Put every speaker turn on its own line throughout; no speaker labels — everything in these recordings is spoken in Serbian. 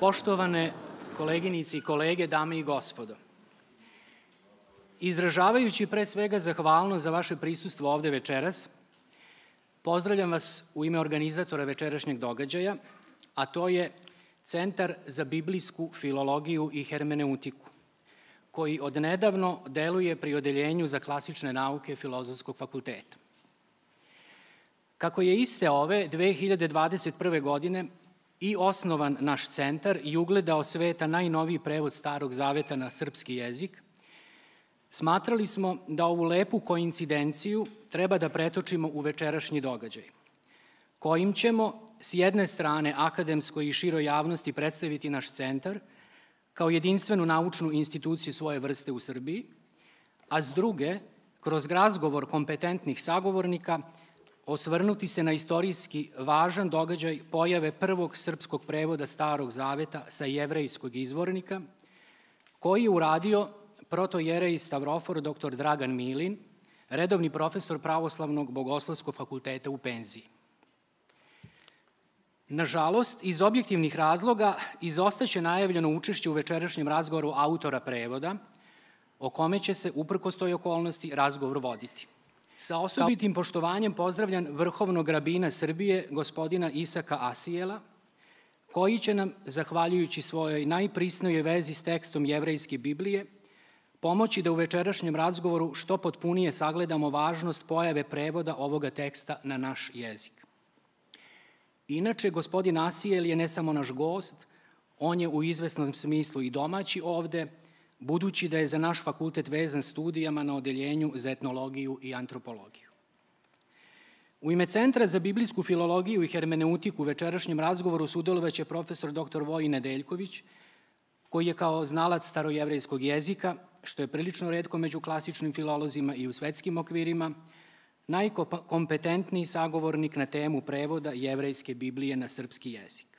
Poštovane koleginici i kolege, dame i gospodo, izražavajući pre svega zahvalno za vaše prisustvo ovde večeras, pozdravljam vas u ime organizatora večerašnjeg događaja, a to je Centar za biblijsku filologiju i hermeneutiku, koji odnedavno deluje pri Odeljenju za klasične nauke Filozofskog fakulteta. Kako je iste ove 2021. godine i osnovan naš centar i ugledao sveta najnoviji prevod Starog Zaveta na srpski jezik, smatrali smo da ovu lepu koincidenciju treba da pretočimo u večerašnji događaj, kojim ćemo s jedne strane akademskoj i široj javnosti predstaviti naš centar kao jedinstvenu naučnu instituciju svoje vrste u Srbiji, a s druge, kroz razgovor kompetentnih sagovornika, osvrnuti se na istorijski važan događaj pojave prvog srpskog prevoda Starog Zaveta sa jevrejskog izvornika, koji je uradio protojerej Stavrofor dr. Dragan Milin, redovni profesor Pravoslavnog bogoslovskog fakulteta u penziji. Nažalost, iz objektivnih razloga izostaće najavljeno učešće u večerašnjem razgovoru autora prevoda, o kome će se, uprkos toj okolnosti, razgovor voditi. Sa osobitim poštovanjem pozdravljam vrhovnog rabina Srbije, gospodina Isaka Asijela, koji će nam, zahvaljujući svojoj najprisnojoj vezi s tekstom Jevrejske Biblije, pomoći da u večerašnjem razgovoru što potpunije sagledamo važnost pojave prevoda ovoga teksta na naš jezik. Inače, gospodin Asijel je ne samo naš gost, on je u izvesnom smislu i domaći ovde, budući da je za naš fakultet vezan studijama na odeljenju za etnologiju i antropologiju. U ime Centra za biblijsku filologiju i hermeneutiku u večerašnjem razgovoru sudelovaće profesor dr. Vojin Nedeljković, koji je kao znalac starojevrejskog jezika, što je prilično redko među klasičnim filolozima i u svetskim okvirima, najkompetentniji sagovornik na temu prevoda jevrejske Biblije na srpski jezik.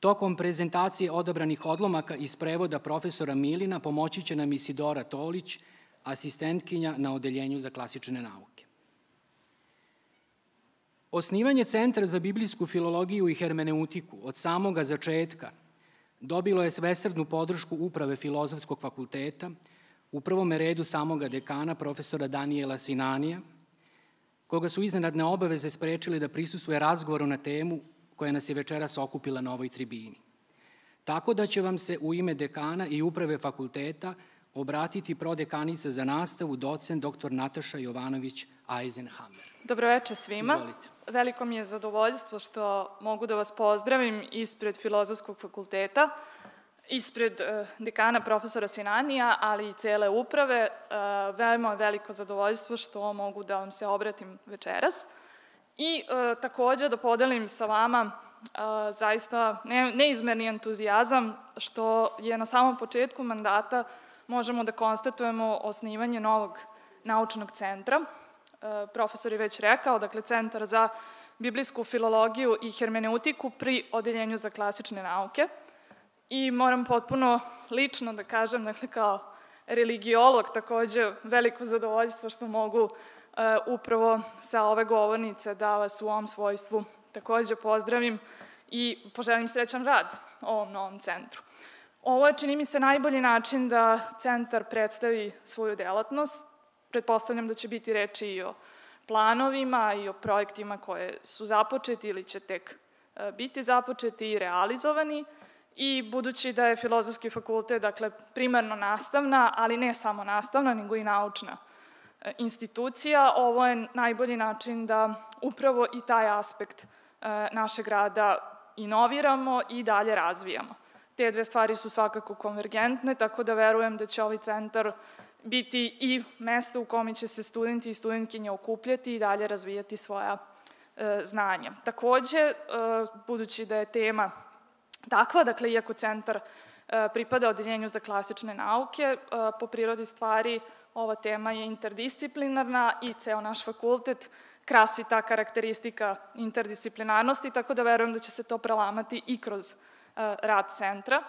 Tokom prezentacije odabranih odlomaka iz prevoda profesora Milina pomoći će nam Isidora Tolić, asistentkinja na Odeljenju za klasične nauke. Osnivanje Centra za biblijsku filologiju i hermeneutiku od samoga začetka dobilo je svesrdnu podršku Uprave Filozofskog fakulteta, u prvom redu samoga dekana, profesora Daniela Sinanija, koga su iznenadne obaveze sprečili da prisustuje razgovoru na temu koja nas je večeras okupila na ovoj tribini. Tako da će vam se u ime dekana i uprave fakulteta obratiti prodekanica za nastavu, docent dr. Nataša Jovanović Eisenhammer.
Dobroveče svima. Izvolite. Veliko mi je zadovoljstvo što mogu da vas pozdravim ispred Filozofskog fakulteta, ispred uh, dekana profesora Sinanija, ali i cele uprave. Uh, veoma veliko zadovoljstvo što mogu da vam se obratim večeras. I uh, takođe da podelim sa vama zaista ne, neizmerni entuzijazam što je na samom početku mandata možemo da konstatujemo osnivanje novog naučnog centra. Profesor je već rekao, dakle, Centar za biblijsku filologiju i hermeneutiku pri Odeljenju za klasične nauke – I moram potpuno lično da kažem, dakle kao religiolog takođe veliko zadovoljstvo što mogu uh, upravo sa ove govornice da vas u ovom svojstvu takođe pozdravim i poželim srećan rad ovom novom centru. Ovo je, čini mi se, najbolji način da centar predstavi svoju delatnost. Pretpostavljam da će biti reči i o planovima i o projektima koje su započeti ili će tek biti započeti i realizovani, i budući da je filozofski fakultet, dakle, primarno nastavna, ali ne samo nastavna, nego i naučna e, institucija, ovo je najbolji način da upravo i taj aspekt e, našeg rada inoviramo i dalje razvijamo. Te dve stvari su svakako konvergentne, tako da verujem da će ovaj centar biti i mesto u kome će se studenti i studentkinje okupljati i dalje razvijati svoja e, znanja. Takođe, budući da je tema takva, dakle, iako centar e, pripada odeljenju za klasične nauke, e, po prirodi stvari ova tema je interdisciplinarna i ceo naš fakultet krasi ta karakteristika interdisciplinarnosti, tako da verujem da će se to prelamati i kroz e, rad centra.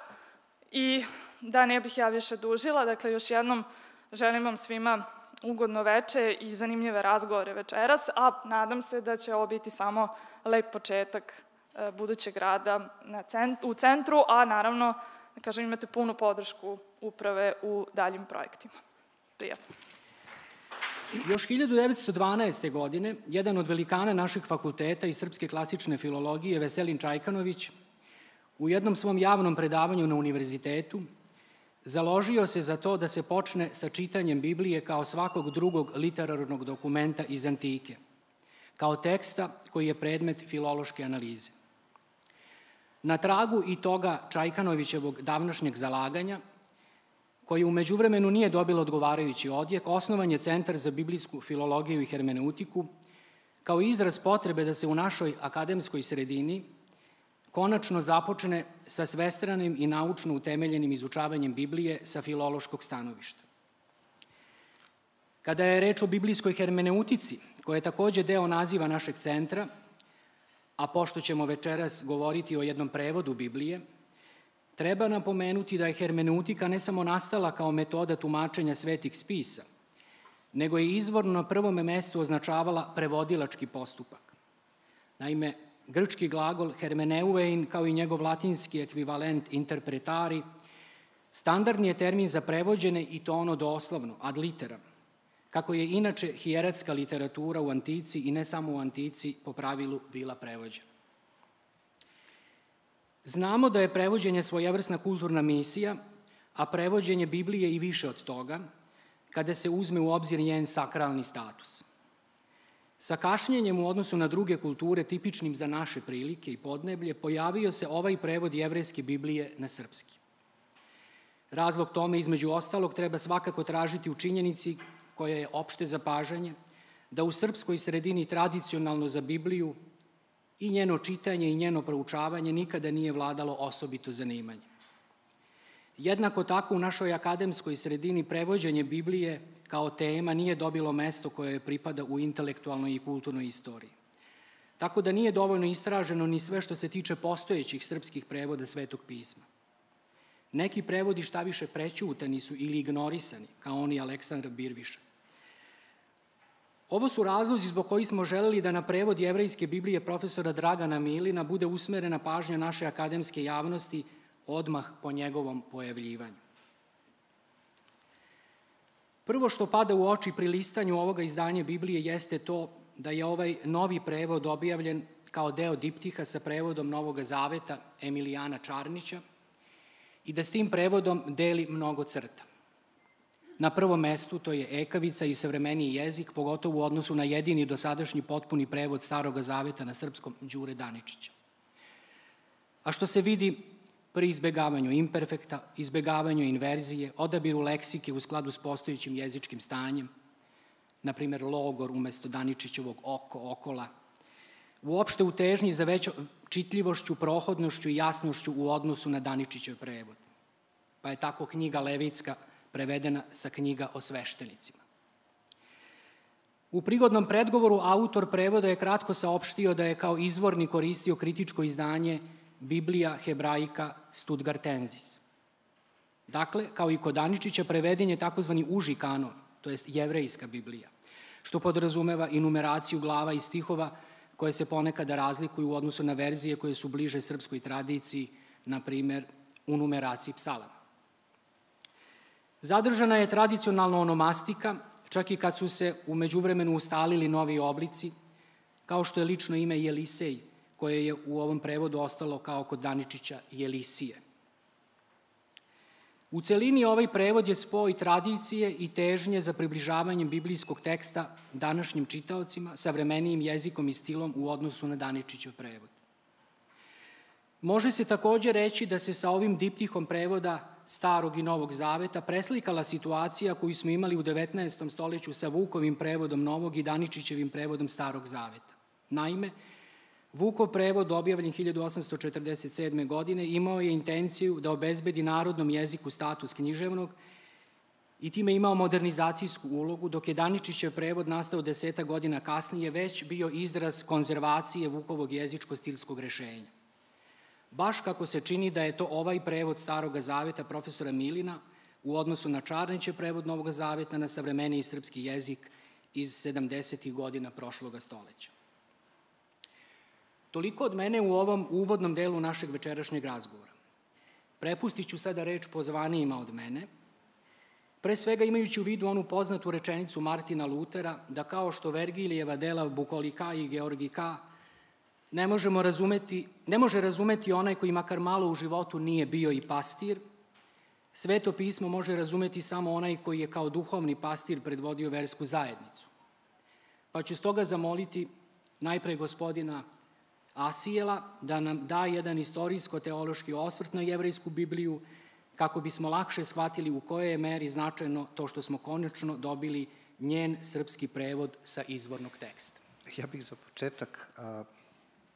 I da ne bih ja više dužila, dakle, još jednom želim vam svima ugodno veče i zanimljive razgovore večeras, a nadam se da će ovo biti samo lep početak budućeg rada na u centru, a naravno, da kažem, imate punu podršku uprave u daljim projektima. Prijatno.
Još 1912. godine, jedan od velikana našeg fakulteta i srpske klasične filologije, Veselin Čajkanović, u jednom svom javnom predavanju na univerzitetu, založio se za to da se počne sa čitanjem Biblije kao svakog drugog literarnog dokumenta iz antike, kao teksta koji je predmet filološke analize. Na tragu i toga Čajkanovićevog davnašnjeg zalaganja, koji umeđu vremenu nije dobilo odgovarajući odjek, osnovan je Centar za biblijsku filologiju i hermeneutiku, kao izraz potrebe da se u našoj akademskoj sredini konačno započne sa svestranim i naučno utemeljenim izučavanjem Biblije sa filološkog stanovišta. Kada je reč o biblijskoj hermeneutici, koja je takođe deo naziva našeg centra, a pošto ćemo večeras govoriti o jednom prevodu Biblije, treba napomenuti da je hermeneutika ne samo nastala kao metoda tumačenja svetih spisa, nego je izvorno na prvom mestu označavala prevodilački postupak. Naime, grčki glagol hermeneuein kao i njegov latinski ekvivalent interpretari, standardni je termin za prevođene i to ono doslovno, ad literam, kako je inače hijeratska literatura u antici i ne samo u antici po pravilu bila prevođena. Znamo da je prevođenje svojevrsna kulturna misija, a prevođenje Biblije i više od toga, kada se uzme u obzir njen sakralni status – Sa kašnjenjem u odnosu na druge kulture tipičnim za naše prilike i podneblje pojavio se ovaj prevod jevrejske Biblije na srpski. Razlog tome, između ostalog, treba svakako tražiti u činjenici koja je opšte zapažanje, da u srpskoj sredini tradicionalno za Bibliju i njeno čitanje i njeno proučavanje nikada nije vladalo osobito zanimanje. Jednako tako u našoj akademskoj sredini prevođenje Biblije kao tema nije dobilo mesto koje pripada u intelektualnoj i kulturnoj istoriji. Tako da nije dovoljno istraženo ni sve što se tiče postojećih srpskih prevoda Svetog pisma. Neki prevodi šta više prećutani su ili ignorisani, kao oni Aleksandra Birviša. Ovo su razlozi zbog koji smo želeli da na prevod jevrejske Biblije profesora Dragana Milina bude usmerena pažnja naše akademske javnosti odmah po njegovom pojavljivanju. Prvo što pada u oči pri listanju ovoga izdanja Biblije jeste to da je ovaj novi prevod objavljen kao deo diptiha sa prevodom Novog Zaveta Emilijana Čarnića i da s tim prevodom deli mnogo crta. Na prvom mestu to je ekavica i savremeniji jezik, pogotovo u odnosu na jedini dosadašnji potpuni prevod Starog Zaveta na srpskom Đure Daničića. A što se vidi pri izbegavanju imperfekta, izbegavanju inverzije, odabiru leksike u skladu s postojićim jezičkim stanjem, na primer logor umesto Daničićevog oko, okola, uopšte u težnji za većo čitljivošću, prohodnošću i jasnošću u odnosu na Daničićev prevod. Pa je tako knjiga Levicka prevedena sa knjiga o sveštenicima. U prigodnom predgovoru autor prevoda je kratko saopštio da je kao izvorni koristio kritičko izdanje Biblija hebraika Stuttgartensis. Dakle, kao i kod Aničića, preveden je takozvani uži kanon, to jest jevrejska Biblija, što podrazumeva i numeraciju glava i stihova koje se ponekada razlikuju u odnosu na verzije koje su bliže srpskoj tradiciji, na primer u numeraciji psalama. Zadržana je tradicionalna onomastika, čak i kad su se umeđu vremenu ustalili novi oblici, kao što je lično ime Jelisej, koje je u ovom prevodu ostalo kao kod Daničića Jelisije. U celini ovaj prevod je spoj tradicije i težnje za približavanjem biblijskog teksta današnjim čitaocima, savremenijim jezikom i stilom u odnosu na Daničićev prevod. Može se takođe reći da se sa ovim diptihom prevoda Starog i Novog Zaveta preslikala situacija koju smo imali u 19. stoleću sa Vukovim prevodom Novog i Daničićevim prevodom Starog Zaveta. Naime, Vukov prevod, objavljen 1847. godine, imao je intenciju da obezbedi narodnom jeziku status književnog i time imao modernizacijsku ulogu, dok je Daničićev prevod nastao deseta godina kasnije već bio izraz konzervacije Vukovog jezičko-stilskog rešenja. Baš kako se čini da je to ovaj prevod Starog Zaveta profesora Milina u odnosu na Čarnićev prevod Novog Zaveta na savremeniji srpski jezik iz 70. godina prošloga stoleća. Toliko od mene u ovom uvodnom delu našeg večerašnjeg razgovora. Prepustit ću sada reč pozvanijima od mene, pre svega imajući u vidu onu poznatu rečenicu Martina Lutera da kao što Vergilijeva dela Bukolika i Georgika ne možemo razumeti, ne može razumeti onaj koji makar malo u životu nije bio i pastir, sveto pismo može razumeti samo onaj koji je kao duhovni pastir predvodio versku zajednicu. Pa ću stoga zamoliti najpre gospodina Asijela da nam da jedan istorijsko-teološki osvrt na jevrejsku Bibliju, kako bismo lakše shvatili u kojoj je meri značajno to što smo konačno dobili njen srpski prevod sa izvornog teksta.
Ja bih za početak a,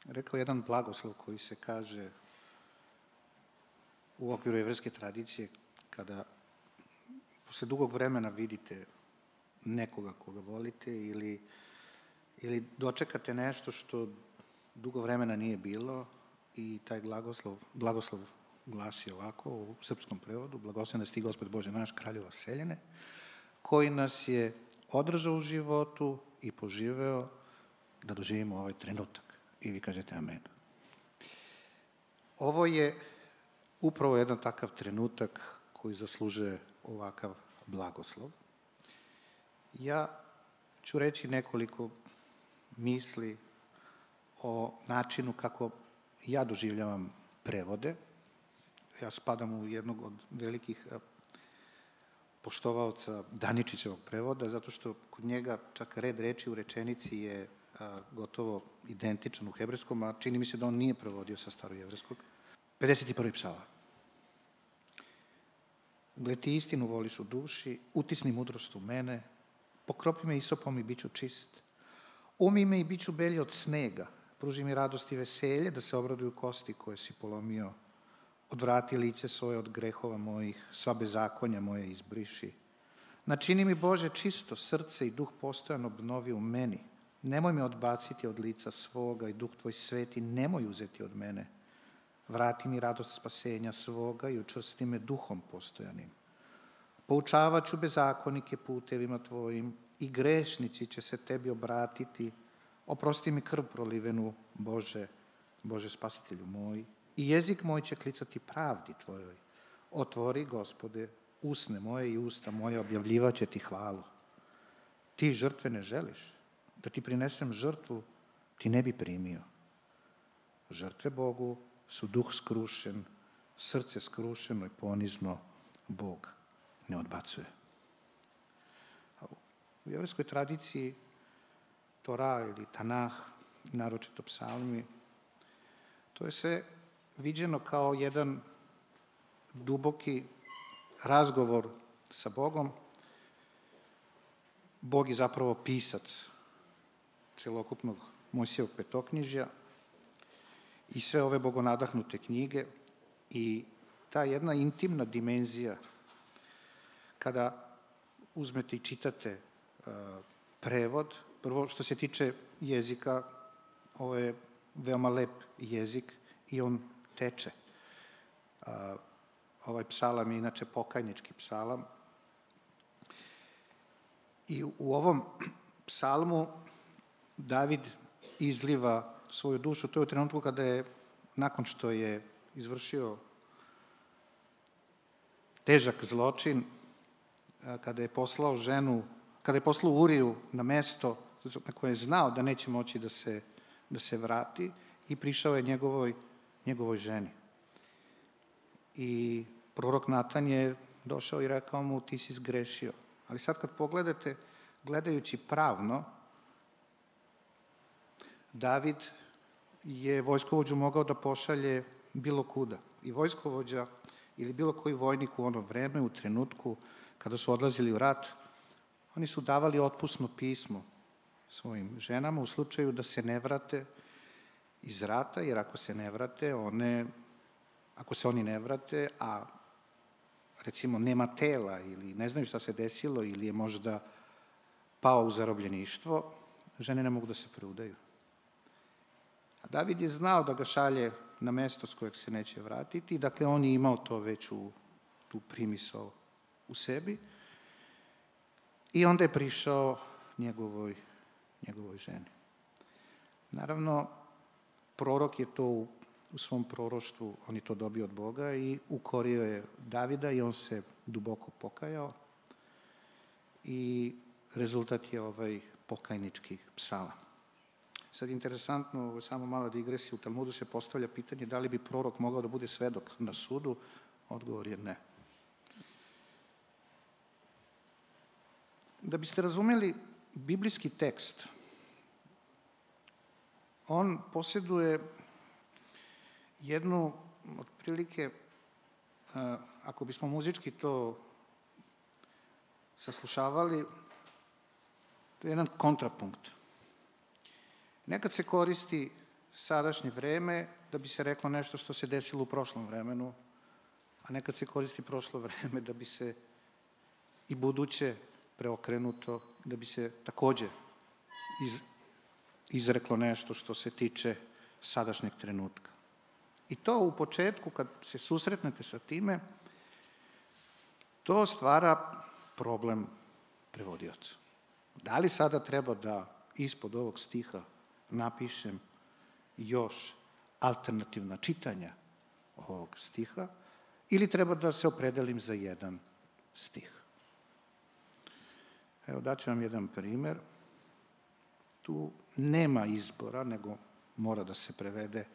rekao jedan blagoslov koji se kaže u okviru jevrejske tradicije kada posle dugog vremena vidite nekoga koga volite ili, ili dočekate nešto što dugo vremena nije bilo i taj blagoslov, blagoslov glasi ovako u srpskom prevodu, blagosloven da sti gospod Bože naš, kraljeva seljene, koji nas je održao u životu i poživeo da doživimo ovaj trenutak. I vi kažete amen. Ovo je upravo jedan takav trenutak koji zaslužuje ovakav blagoslov. Ja ću reći nekoliko misli o načinu kako ja doživljavam prevode. Ja spadam u jednog od velikih eh, poštovaoca Daničićevog prevoda, zato što kod njega čak red reči u rečenici je gotovo identičan u hebrejskom, a čini mi se da on nije prevodio sa starojevreskog. 51. psala. Gle ti istinu voliš u duši, utisni mudrost u mene, pokropi me isopom i bit ću čist. Umi me i bit ću belji od snega, pruži mi radost i veselje, da se obraduju kosti koje si polomio. Odvrati lice svoje od grehova mojih, sva bezakonja moje izbriši. Načini mi Bože čisto srce i duh postojan obnovi u meni. Nemoj me odbaciti od lica svoga i duh tvoj sveti nemoj uzeti od mene. Vrati mi radost spasenja svoga i učvrsti me duhom postojanim. Poučavat ću bezakonike putevima tvojim i grešnici će se tebi obratiti Oprosti mi krv prolivenu, Bože, Bože spasitelju moj, i jezik moj će klicati pravdi Tvojoj. Otvori, Gospode, usne moje i usta moje objavljivaće Ti hvalu. Ti žrtve ne želiš, da Ti prinesem žrtvu, Ti ne bi primio. Žrtve Bogu su duh skrušen, srce skrušeno i ponizno Bog ne odbacuje. U jevreskoj tradiciji Tora ili Tanah, naročito psalmi, to je sve viđeno kao jedan duboki razgovor sa Bogom. Bog je zapravo pisac celokupnog Mojsijevog petoknjižja i sve ove bogonadahnute knjige i ta jedna intimna dimenzija kada uzmete i čitate uh, prevod, Prvo, što se tiče jezika, ovo je veoma lep jezik i on teče. A, ovaj psalam je inače pokajnički psalam. I u ovom psalmu David izliva svoju dušu. To je u trenutku kada je, nakon što je izvršio težak zločin, kada je poslao ženu, kada je poslao Uriju na mesto na koje je znao da neće moći da se, da se vrati i prišao je njegovoj, njegovoj ženi. I prorok Natan je došao i rekao mu ti si zgrešio. Ali sad kad pogledate, gledajući pravno, David je vojskovođu mogao da pošalje bilo kuda. I vojskovođa ili bilo koji vojnik u ono vreme, u trenutku kada su odlazili u rat, oni su davali otpusno pismo svojim ženama u slučaju da se ne vrate iz rata, jer ako se ne vrate, one, ako se oni ne vrate, a recimo nema tela ili ne znaju šta se desilo ili je možda pao u zarobljeništvo, žene ne mogu da se preudaju. A David je znao da ga šalje na mesto s kojeg se neće vratiti, dakle on je imao to već u tu primisao u sebi i onda je prišao njegovoj njegovoj ženi. Naravno, prorok je to u, u svom proroštvu, on je to dobio od Boga i ukorio je Davida i on se duboko pokajao i rezultat je ovaj pokajnički psalam. Sad, je samo mala digresija, u Talmudu se postavlja pitanje da li bi prorok mogao da bude svedok na sudu, odgovor je ne. Da biste razumeli biblijski tekst, on posjeduje jednu, otprilike, ako bismo muzički to saslušavali, to je jedan kontrapunkt. Nekad se koristi sadašnje vreme da bi se reklo nešto što se desilo u prošlom vremenu, a nekad se koristi prošlo vreme da bi se i buduće preokrenuto, da bi se takođe iz, izreklo nešto što se tiče sadašnjeg trenutka. I to u početku, kad se susretnete sa time, to stvara problem prevodiocu. Da li sada treba da ispod ovog stiha napišem još alternativna čitanja ovog stiha ili treba da se opredelim za jedan stih. Evo daću vam jedan primer. Tu nema izbora, nego mora da se prevede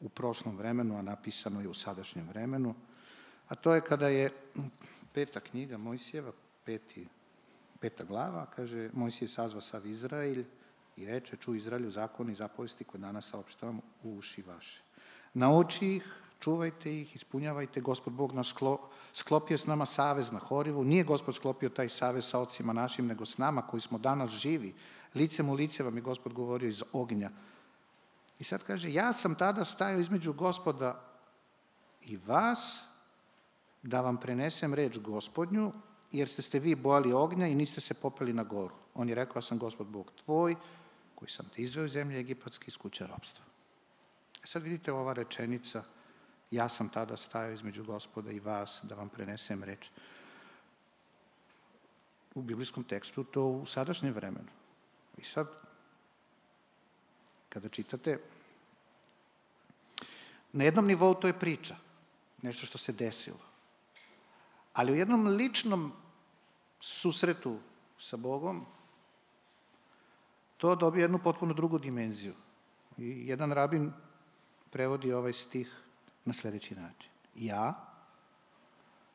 u prošlom vremenu, a napisano je u sadašnjem vremenu. A to je kada je peta knjiga Mojsijeva, peti, peta glava, kaže Mojsije sazva sav Izrael i reče, ču Izraelju zakon i zapovesti koje danas saopštavam u uši vaše. Nauči ih, čuvajte ih, ispunjavajte, gospod Bog naš sklopio s nama savez na Horivu, nije gospod sklopio taj savez sa ocima našim, nego s nama koji smo danas živi. Licem u lice vam je gospod govorio iz ognja. I sad kaže, ja sam tada stajao između gospoda i vas, da vam prenesem reč gospodnju, jer ste ste vi bojali ognja i niste se popeli na goru. On je rekao, ja sam gospod Bog tvoj, koji sam te izveo iz zemlje egipatske iz kuće robstva. E sad vidite ova rečenica, ja sam tada stajao između gospoda i vas da vam prenesem reč. U biblijskom tekstu to u sadašnjem vremenu. I sad, kada čitate, na jednom nivou to je priča, nešto što se desilo. Ali u jednom ličnom susretu sa Bogom, to dobije jednu potpuno drugu dimenziju. I jedan rabin prevodi ovaj stih na sledeći način. Ja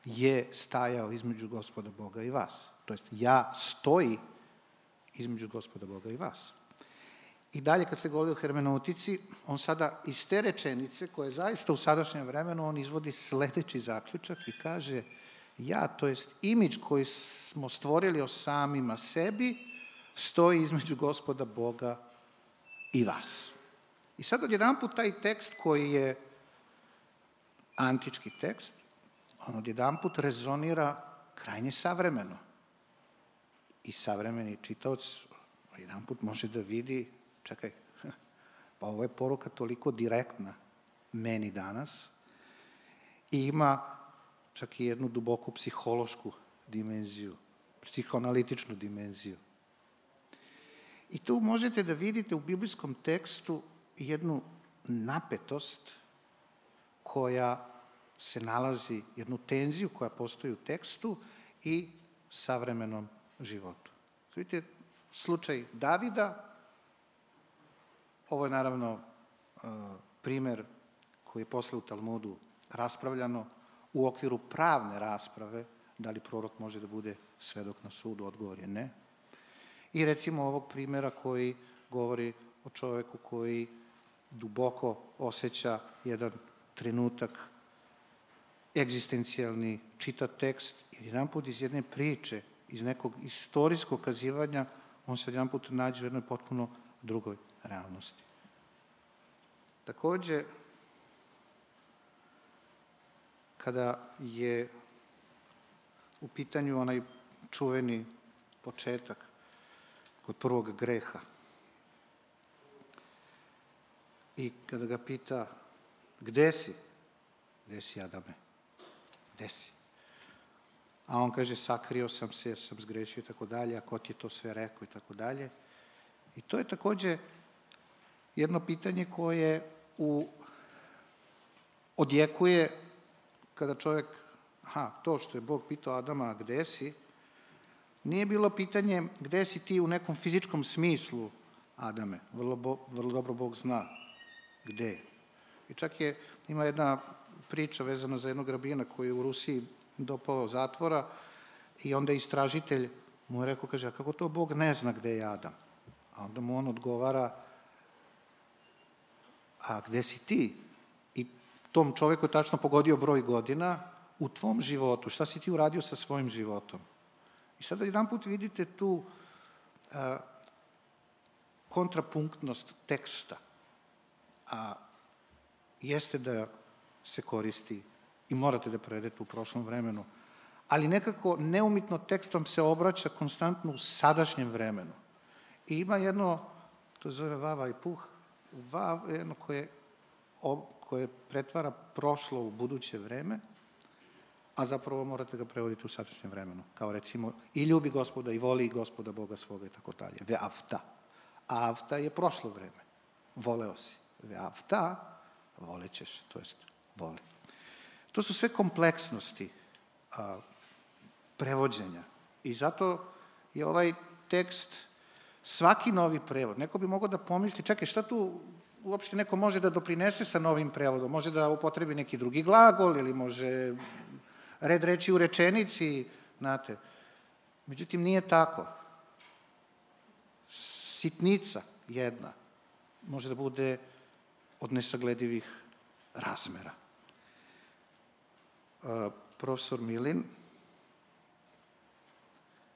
je stajao između gospoda Boga i vas. To jest, ja stoji između gospoda Boga i vas. I dalje, kad ste govorili o hermeneutici, on sada iz te rečenice, koje je zaista u sadašnjem vremenu, on izvodi sledeći zaključak i kaže ja, to jest imidž koji smo stvorili o samima sebi, stoji između gospoda Boga i vas. I sad odjedan put taj tekst koji je antički tekst, on odjedan put rezonira krajnje savremeno. I savremeni čitaoc jedan put može da vidi, čekaj, pa ovo je poruka toliko direktna meni danas i ima čak i jednu duboku psihološku dimenziju, psihoanalitičnu dimenziju. I tu možete da vidite u biblijskom tekstu jednu napetost koja se nalazi, jednu tenziju koja postoji u tekstu i savremenom životu. Vidite, slučaj Davida, ovo je naravno e, primer koji je posle u Talmudu raspravljano u okviru pravne rasprave, da li prorok može da bude svedok na sudu, odgovor je ne. I recimo ovog primera koji govori o čoveku koji duboko osjeća jedan trenutak egzistencijalni, čita tekst i jedan put iz jedne priče, iz nekog istorijskog kazivanja, on se jedan put nađe u jednoj potpuno drugoj realnosti. Takođe, kada je u pitanju onaj čuveni početak kod prvog greha. I kada ga pita, gde si? Gde si, Adame? Gde si? A on kaže, sakrio sam se jer sam zgrešio i tako dalje, a ko ti je to sve rekao i tako dalje. I to je takođe jedno pitanje koje u, odjekuje kada čovjek, aha, to što je Bog pitao Adama, gde si, nije bilo pitanje gde si ti u nekom fizičkom smislu, Adame, vrlo, bo, vrlo dobro Bog zna gde. I čak je, ima jedna priča vezana za jednog rabina koji je u Rusiji dopao zatvora i onda istražitelj mu je rekao, kaže, a kako to Bog ne zna gde je Adam? A onda mu on odgovara, a gde si ti? I tom čoveku je tačno pogodio broj godina u tvom životu, šta si ti uradio sa svojim životom? I sada jedan put vidite tu a, kontrapunktnost teksta, a jeste da se koristi i morate da prevedete u prošlom vremenu, ali nekako neumitno tekst vam se obraća konstantno u sadašnjem vremenu. I ima jedno, to zove Vava i Puh, Vav, jedno koje, koje pretvara prošlo u buduće vreme, a zapravo morate ga prevoditi u sadašnjem vremenu. Kao recimo, i ljubi gospoda, i voli gospoda Boga svoga i tako dalje. Ve avta. Avta je prošlo vreme. Voleo si. Ve avta, volećeš, to jest voli. To su sve kompleksnosti a, prevođenja. I zato je ovaj tekst svaki novi prevod. Neko bi mogao da pomisli, čekaj, šta tu uopšte neko može da doprinese sa novim prevodom? Može da upotrebi neki drugi glagol ili može red reči u rečenici, znate. Međutim, nije tako. Sitnica jedna može da bude od nesagledivih razmera. Profesor Milin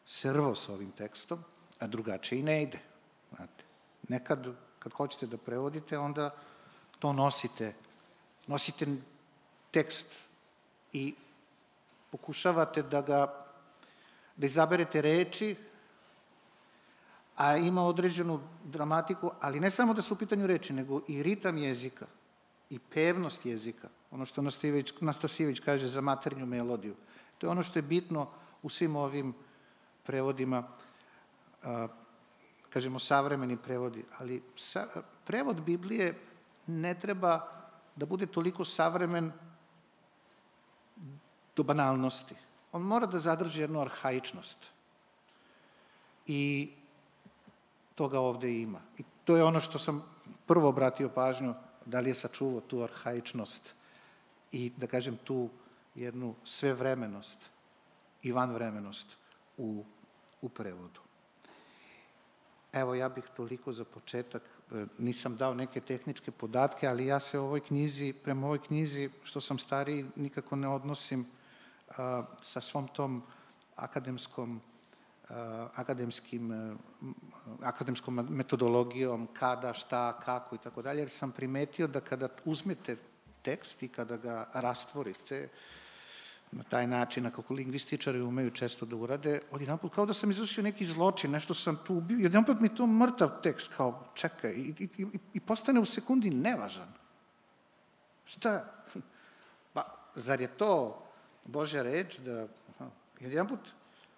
se rvo s ovim tekstom, a drugačije i ne ide. Znate. Nekad, kad hoćete da prevodite, onda to nosite. Nosite tekst i pokušavate da ga, da izaberete reči, a ima određenu dramatiku, ali ne samo da su u pitanju reči, nego i ritam jezika, i pevnost jezika, ono što Nastasijević kaže za maternju melodiju. To je ono što je bitno u svim ovim prevodima, a, kažemo savremeni prevodi, ali sa, prevod Biblije ne treba da bude toliko savremen do banalnosti. On mora da zadrži jednu arhaičnost. I toga ovde ima. I to je ono što sam prvo obratio pažnju, da li je sačuvao tu arhaičnost i, da kažem, tu jednu svevremenost i vanvremenost u, u prevodu. Evo, ja bih toliko za početak, e, nisam dao neke tehničke podatke, ali ja se ovoj knjizi, prema ovoj knjizi, što sam stariji, nikako ne odnosim sa svom tom akademskom akademskim, akademskom metodologijom, kada, šta, kako i tako dalje, jer sam primetio da kada uzmete tekst i kada ga rastvorite na taj način, na kako lingvističari umeju često da urade, jedan put kao da sam izvršio neki zločin, nešto sam tu ubio, jedan put mi to mrtav tekst, kao čekaj, i, i, i, i postane u sekundi nevažan. Šta? Pa, zar je to Božja reč da... Jedan put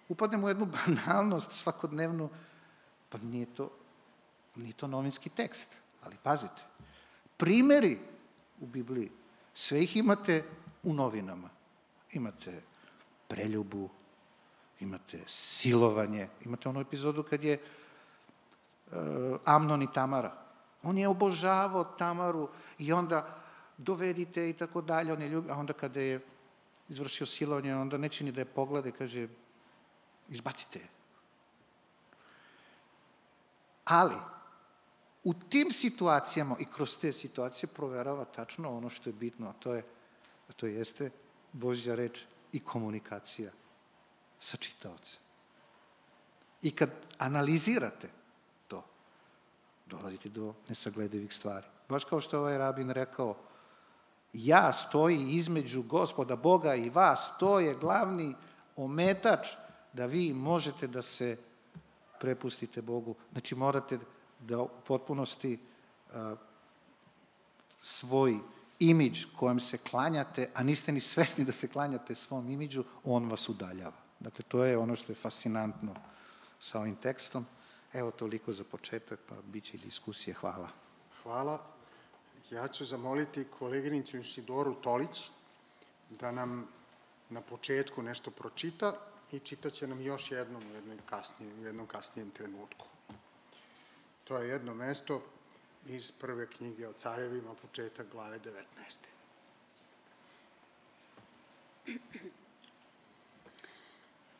upadnemo u jednu banalnost svakodnevnu, pa nije to, nije to novinski tekst. Ali pazite, primeri u Bibliji, sve ih imate u novinama. Imate preljubu, imate silovanje, imate onu epizodu kad je uh, Amnon i Tamara. On je obožavao Tamaru i onda dovedite i tako dalje, on je ljubi, a onda kada je izvršio silovanje, onda neće ni da je poglede, kaže, izbacite je. Ali, u tim situacijama i kroz te situacije proverava tačno ono što je bitno, a to je, a to jeste Božja reč i komunikacija sa čitaocem. I kad analizirate to, dolazite do nesagledivih stvari. Baš kao što je ovaj rabin rekao, ja stoji između gospoda Boga i vas, to je glavni ometač da vi možete da se prepustite Bogu. Znači morate da u potpunosti a, svoj imidž kojem se klanjate, a niste ni svesni da se klanjate svom imidžu, on vas udaljava. Dakle, to je ono što je fascinantno sa ovim tekstom. Evo toliko za početak, pa bit će diskusije. Hvala.
Hvala. Ja ću zamoliti koleginicu Isidoru Tolić da nam na početku nešto pročita i čitaće nam još jednom u, jednoj kasnije, u jednom kasnijem trenutku. To je jedno mesto iz prve knjige o carevima, početak glave 19.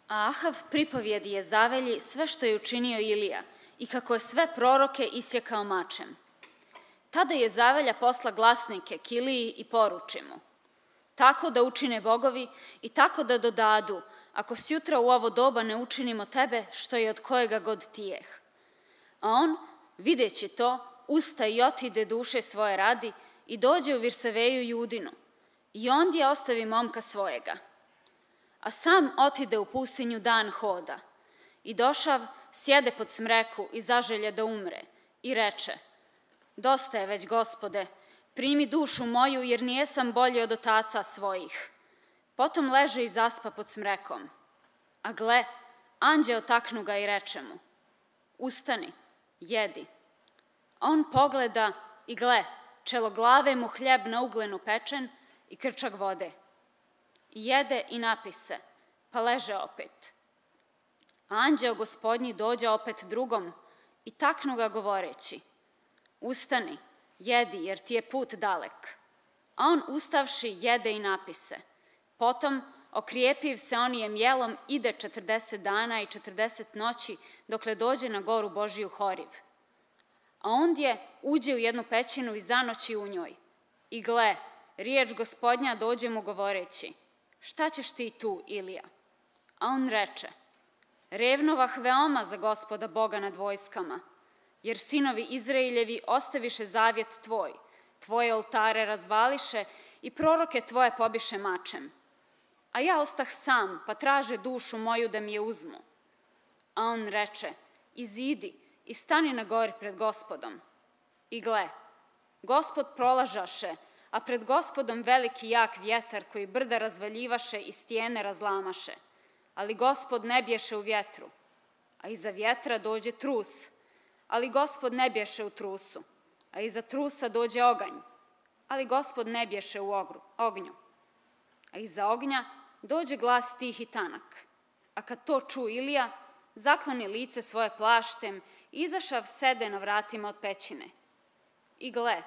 Ahav pripovjedi je zavelji sve što je učinio Ilija i kako je sve proroke isjekao mačem. Tada je zavelja posla glasnike Kiliji i poruči mu. Tako da učine bogovi i tako da dodadu, ako sjutra u ovo doba ne učinimo tebe što je od kojega god tijeh. A on, videći to, usta i otide duše svoje radi i dođe u Virsaveju Judinu. I ondje ostavi momka svojega. A sam otide u pustinju dan hoda. I došav, sjede pod smreku i zaželje da umre. I reče, dosta je već, gospode, primi dušu moju, jer nijesam bolji od otaca svojih. Potom leže i zaspa pod smrekom. A gle, anđeo taknu ga i reče mu, ustani, jedi. On pogleda i gle, čelo glave mu hljeb na uglenu pečen i krčak vode. I jede i napise, pa leže opet. A anđeo gospodnji dođe opet drugom i taknu ga govoreći, ustani, jedi, jer ti je put dalek. A on ustavši jede i napise. Potom, okrijepiv se onijem jelom, ide 40 dana i 40 noći, dokle dođe na goru Božiju Horiv a ondje uđe u jednu pećinu i zanoći u njoj. I gle, riječ gospodnja dođe mu govoreći, šta ćeš ti tu, Ilija? A on reče, revnovah veoma za gospoda Boga nad vojskama, jer sinovi Izraeljevi ostaviše zavjet tvoj, tvoje oltare razvališe i proroke tvoje pobiše mačem. A ja ostah sam, pa traže dušu moju da mi je uzmu. A on reče, izidi, i stani na gori pred gospodom. I gle, gospod prolažaše, a pred gospodom veliki jak vjetar koji brda razvaljivaše i stijene razlamaše. Ali gospod ne bješe u vjetru, a iza vjetra dođe trus, ali gospod ne bješe u trusu, a iza trusa dođe oganj, ali gospod ne bješe u ogru, ognju. A iza ognja dođe glas tih i tanak. A kad to ču Ilija, zakloni lice svoje plaštem izašav sede na vratima od pećine. I gle,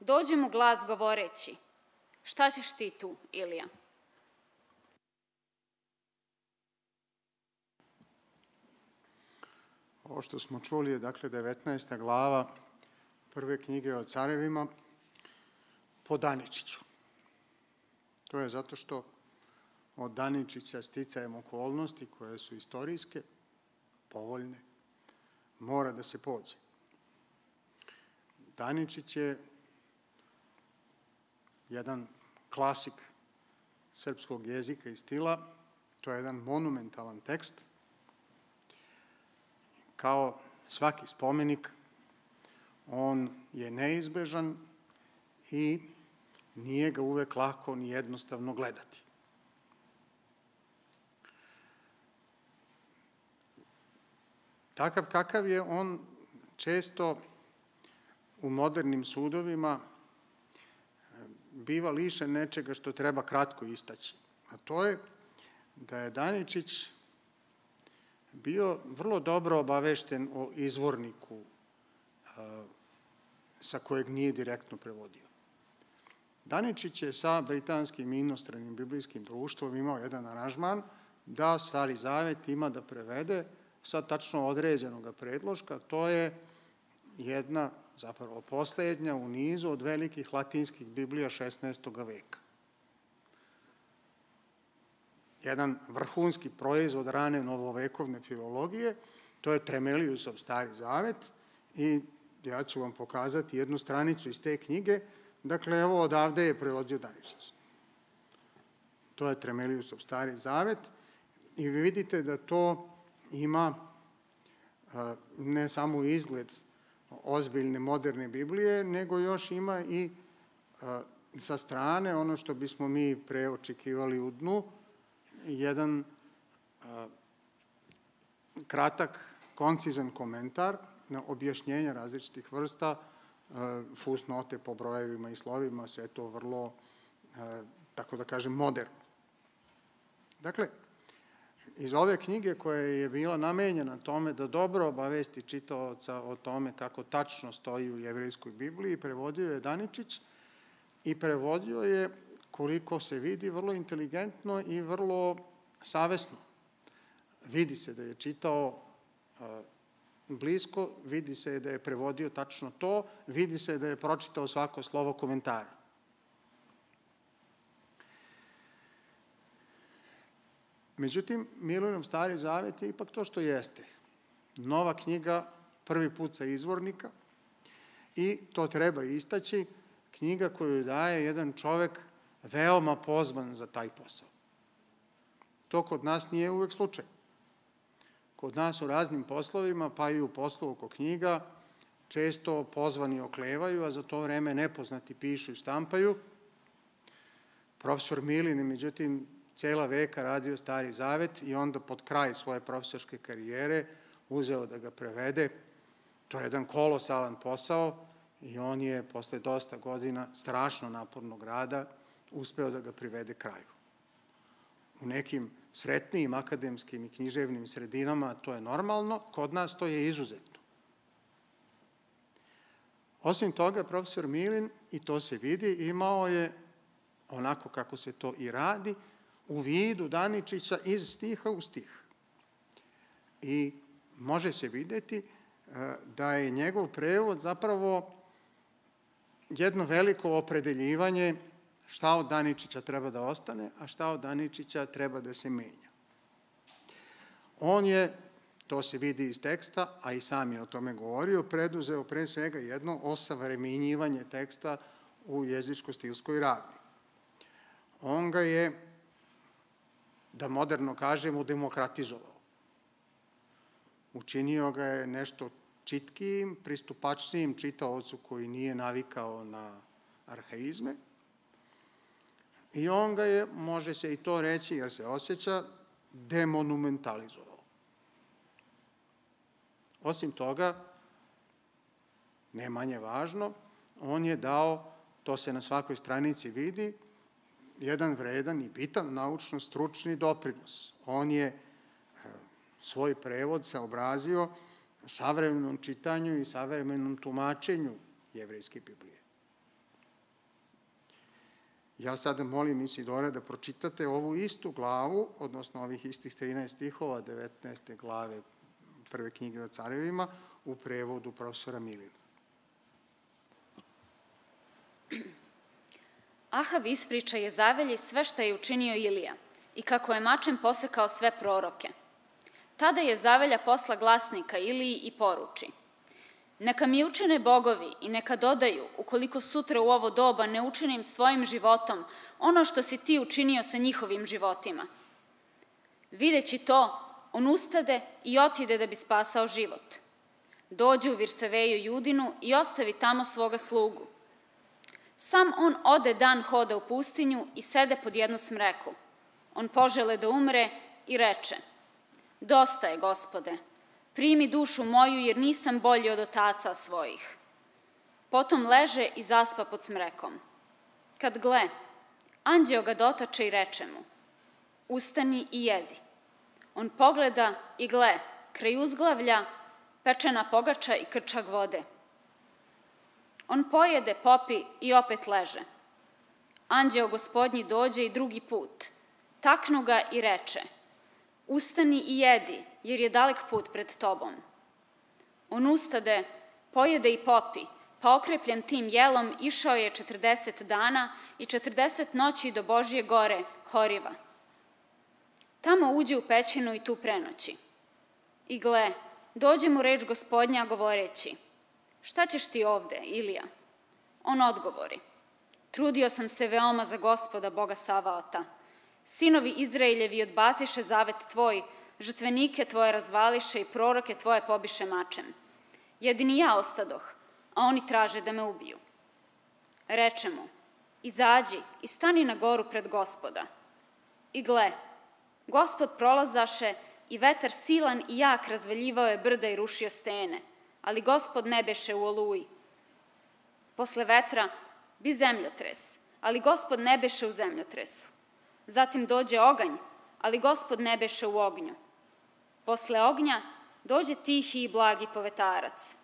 dođe mu glas govoreći, šta ćeš ti tu, Ilija?
Ovo što smo čuli je dakle 19. glava prve knjige o carevima po Daničiću. To je zato što od Daničića sticajem okolnosti koje su istorijske, povoljne, mora da se pođe. Daničić je jedan klasik srpskog jezika i stila, to je jedan monumentalan tekst. Kao svaki spomenik, on je neizbežan i nije ga uvek lako ni jednostavno gledati. Takav kakav je on često u modernim sudovima biva lišen nečega što treba kratko istaći. A to je da je Daničić bio vrlo dobro obavešten o izvorniku sa kojeg nije direktno prevodio. Daničić je sa britanskim inostranim biblijskim društvom imao jedan aranžman da Stari Zavet ima da prevede sa tačno određenog predložka, to je jedna, zapravo poslednja u nizu od velikih latinskih biblija 16. veka. Jedan vrhunski proizvod rane novovekovne filologije, to je Tremeliusov stari zavet i ja ću vam pokazati jednu stranicu iz te knjige. Dakle, evo odavde je prevodio Daničić. To je Tremeliusov stari zavet i vi vidite da to ima ne samo izgled ozbiljne moderne Biblije, nego još ima i sa strane ono što bismo mi preočekivali u dnu, jedan kratak, koncizan komentar na objašnjenje različitih vrsta fusnote po brojevima i slovima, sve to vrlo, tako da kažem, moderno. Dakle, iz ove knjige koja je bila namenjena tome da dobro obavesti čitaoca o tome kako tačno stoji u jevrejskoj Bibliji, prevodio je Daničić i prevodio je koliko se vidi vrlo inteligentno i vrlo savesno. Vidi se da je čitao blisko, vidi se da je prevodio tačno to, vidi se da je pročitao svako slovo komentara. Međutim, Milojnom Stari Zavet je ipak to što jeste. Nova knjiga, prvi put sa izvornika i to treba istaći, knjiga koju daje jedan čovek veoma pozvan za taj posao. To kod nas nije uvek slučaj. Kod nas u raznim poslovima, pa i u poslu oko knjiga, često pozvani oklevaju, a za to vreme nepoznati pišu i štampaju. Profesor Milin, međutim, cela veka radio Stari Zavet i onda pod kraj svoje profesorske karijere uzeo da ga prevede. To je jedan kolosalan posao i on je posle dosta godina strašno napornog rada uspeo da ga privede kraju. U nekim sretnijim akademskim i književnim sredinama to je normalno, kod nas to je izuzetno. Osim toga, profesor Milin, i to se vidi, imao je, onako kako se to i radi, u vidu Daničića iz stiha u stih. I može se videti e, da je njegov prevod zapravo jedno veliko opredeljivanje šta od Daničića treba da ostane, a šta od Daničića treba da se menja. On je, to se vidi iz teksta, a i sam je o tome govorio, preduzeo pre svega jedno osavremenjivanje teksta u jezičko-stilskoj ravni. On ga je da moderno kažemo, demokratizovao. Učinio ga je nešto čitkijim, pristupačnijim čitaocu koji nije navikao na arhaizme. I on ga je, može se i to reći jer se osjeća, demonumentalizovao. Osim toga, ne manje važno, on je dao, to se na svakoj stranici vidi, jedan vredan i bitan naučno-stručni doprinos. On je e, svoj prevod saobrazio savremenom čitanju i savremenom tumačenju jevrejske Biblije. Ja sada molim Isidora da pročitate ovu istu glavu, odnosno ovih istih 13 stihova 19. glave prve knjige o carevima u prevodu profesora Milina.
Ahav ispriča je zavelji sve šta je učinio Ilija i kako je mačem posekao sve proroke. Tada je zavelja posla glasnika Iliji i poruči. Neka mi učine bogovi i neka dodaju, ukoliko sutra u ovo doba ne učinim svojim životom ono što si ti učinio sa njihovim životima. Videći to, on ustade i otide da bi spasao život. Dođe u Virsaveju Judinu i ostavi tamo svoga slugu. Sam on ode dan hoda u pustinju i sede pod jednu smreku. On požele da umre i reče, Dosta je, gospode, primi dušu moju jer nisam bolji od otaca svojih. Potom leže i zaspa pod smrekom. Kad gle, anđeo ga dotače i reče mu, ustani i jedi. On pogleda i gle, kraj uzglavlja, pečena pogača i krčak vode – On pojede, popi i opet leže. Anđeo gospodnji dođe i drugi put. Taknu ga i reče, ustani i jedi, jer je dalek put pred tobom. On ustade, pojede i popi, pa okrepljen tim jelom išao je 40 dana i 40 noći do Božje gore, Horiva. Tamo uđe u pećinu i tu prenoći. I gle, dođe mu reč gospodnja govoreći – Šta ćeš ti ovde, Ilija? On odgovori. Trudio sam se veoma za gospoda, Boga Savaota. Sinovi Izraeljevi odbaciše zavet tvoj, žrtvenike tvoje razvališe i proroke tvoje pobiše mačem. Jedini ja ostadoh, a oni traže da me ubiju. Reče mu, izađi i stani na goru pred gospoda. I gle, gospod prolazaše i vetar silan i jak razveljivao je brda i rušio stene – ali gospod ne beše u oluji. Posle vetra bi zemljotres, ali gospod ne beše u zemljotresu. Zatim dođe oganj, ali gospod ne beše u ognju. Posle ognja dođe tihi i blagi povetarac.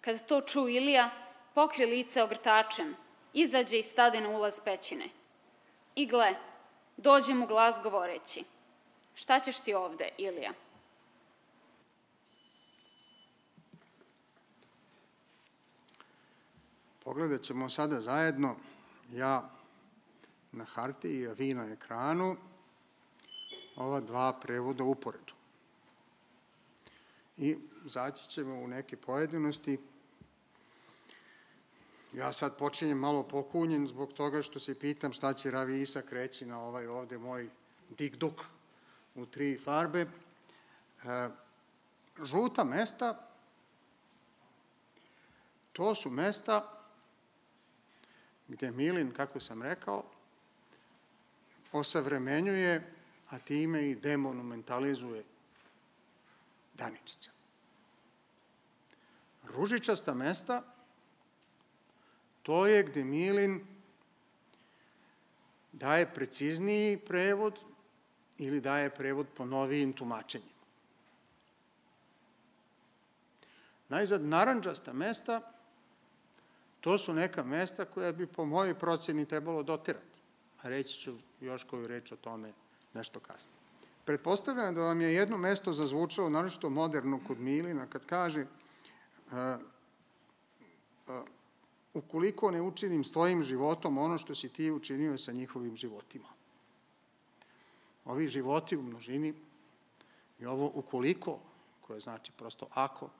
Kad to ču Ilija, pokri lice ogrtačem, izađe i stade na ulaz pećine. I gle, dođe mu glas govoreći, šta ćeš ti ovde, Ilija?
Pogledat ćemo sada zajedno, ja na hartiji, a vi na ekranu, ova dva prevoda uporedu. I zaći ćemo u neke pojedinosti. Ja sad počinjem malo pokunjen zbog toga što se pitam šta će Ravi Isak reći na ovaj ovde moj duk u tri farbe. E, žuta mesta, to su mesta gde Milin, kako sam rekao, osavremenjuje, a time i demonumentalizuje Daničića. Ružičasta mesta, to je gde Milin daje precizniji prevod ili daje prevod po novijim tumačenjima. Najzad, naranđasta mesta, to su neka mesta koja bi po mojoj proceni trebalo dotirati. Reći ću još koju reč o tome nešto kasnije. Pretpostavljam da vam je jedno mesto zazvučalo, naročito moderno kod Milina, kad kaže uh, uh, ukoliko ne učinim s tvojim životom ono što si ti učinio sa njihovim životima. Ovi životi u množini i ovo ukoliko, koje znači prosto ako,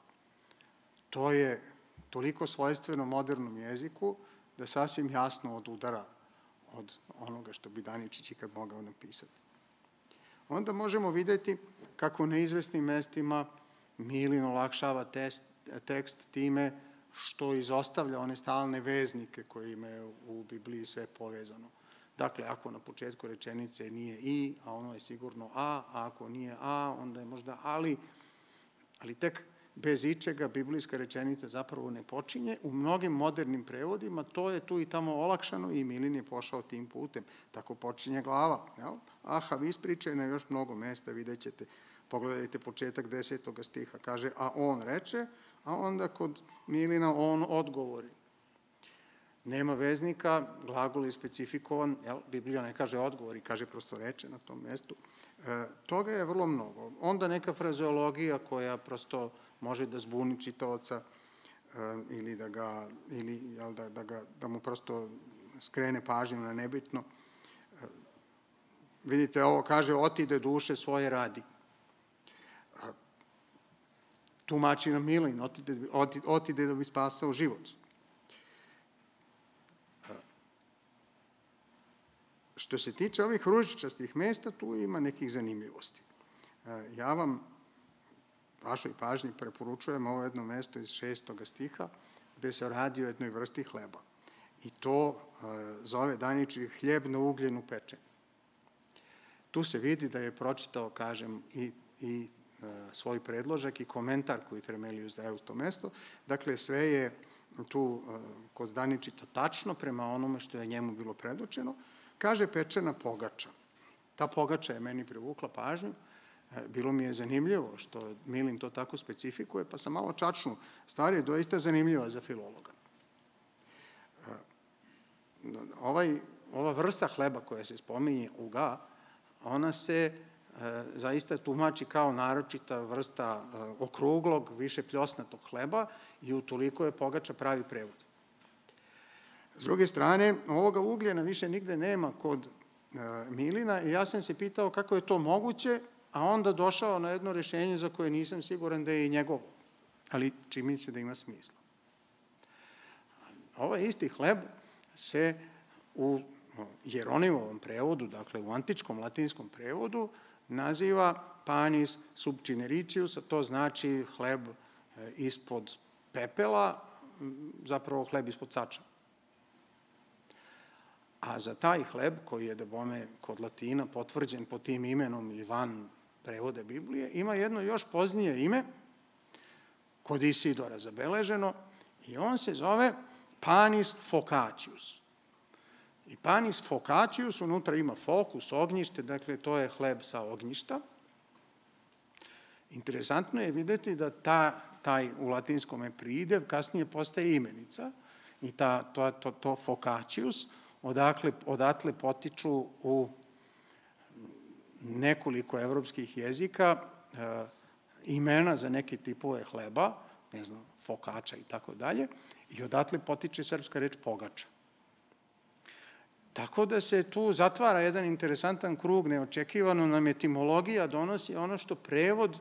to je toliko svojstveno modernom jeziku da sasvim jasno od udara od onoga što bi Daničić ikad mogao napisati. Onda možemo videti kako na izvesnim mestima Milin olakšava test, tekst time što izostavlja one stalne veznike koje imaju u Bibliji sve povezano. Dakle, ako na početku rečenice nije i, a ono je sigurno a, a ako nije a, onda je možda ali, ali tek bez ičega biblijska rečenica zapravo ne počinje. U mnogim modernim prevodima to je tu i tamo olakšano i Milin je pošao tim putem. Tako počinje glava. Jel? Ahav ispriča na još mnogo mesta, vidjet ćete, pogledajte početak desetoga stiha, kaže, a on reče, a onda kod Milina on odgovori. Nema veznika, glagol je specifikovan, jel? Biblija ne kaže odgovor i kaže prosto reče na tom mestu. E, toga je vrlo mnogo. Onda neka frazeologija koja prosto može da zbuni čitaoca e, ili da ga ili jel, da, da, ga, da mu prosto skrene pažnju na nebitno. E, vidite, ovo kaže otide duše svoje radi. E, tumači nam Milin, otide, otide, otide da bi spasao život. Što se tiče ovih ružičastih mesta, tu ima nekih zanimljivosti. Ja vam vašoj pažnji preporučujem ovo jedno mesto iz šestoga stiha, gde se radi o jednoj vrsti hleba. I to e, zove Daniči hljeb na ugljenu pečen. Tu se vidi da je pročitao, kažem, i, i e, svoj predložak i komentar koji Tremeliju u to mesto. Dakle, sve je tu e, kod Daničića tačno prema onome što je njemu bilo predočeno. Kaže pečena pogača. Ta pogača je meni privukla pažnju, bilo mi je zanimljivo što Milin to tako specifikuje, pa sam malo čačnu. Stvar je doista zanimljiva za filologa. E, ovaj, ova vrsta hleba koja se spominje, uga, ona se e, zaista tumači kao naročita vrsta okruglog, više pljosnatog hleba i utoliko je pogača pravi prevod. S druge strane, ovoga ugljena više nigde nema kod Milina i ja sam se pitao kako je to moguće, a onda došao na jedno rešenje za koje nisam siguran da je i njegovo, ali čini se da ima smisla. Ovaj isti hleb se u Jeronimovom prevodu, dakle u antičkom latinskom prevodu, naziva panis subcinericius, a to znači hleb e, ispod pepela, zapravo hleb ispod sača. A za taj hleb, koji je da bome kod Latina potvrđen po tim imenom i van prevode Biblije, ima jedno još poznije ime, kod Isidora zabeleženo, i on se zove panis focaccius. I panis focaccius, unutra ima fokus, ognjište, dakle to je hleb sa ognjišta. Interesantno je videti da ta, taj u latinskom pridev kasnije postaje imenica i ta, to, to, to focaccius odakle, odatle potiču u nekoliko evropskih jezika e, imena za neke tipove hleba, ne znam, fokača i tako dalje, i odatle potiče srpska reč pogača. Tako da se tu zatvara jedan interesantan krug, neočekivano nam etimologija donosi ono što prevod,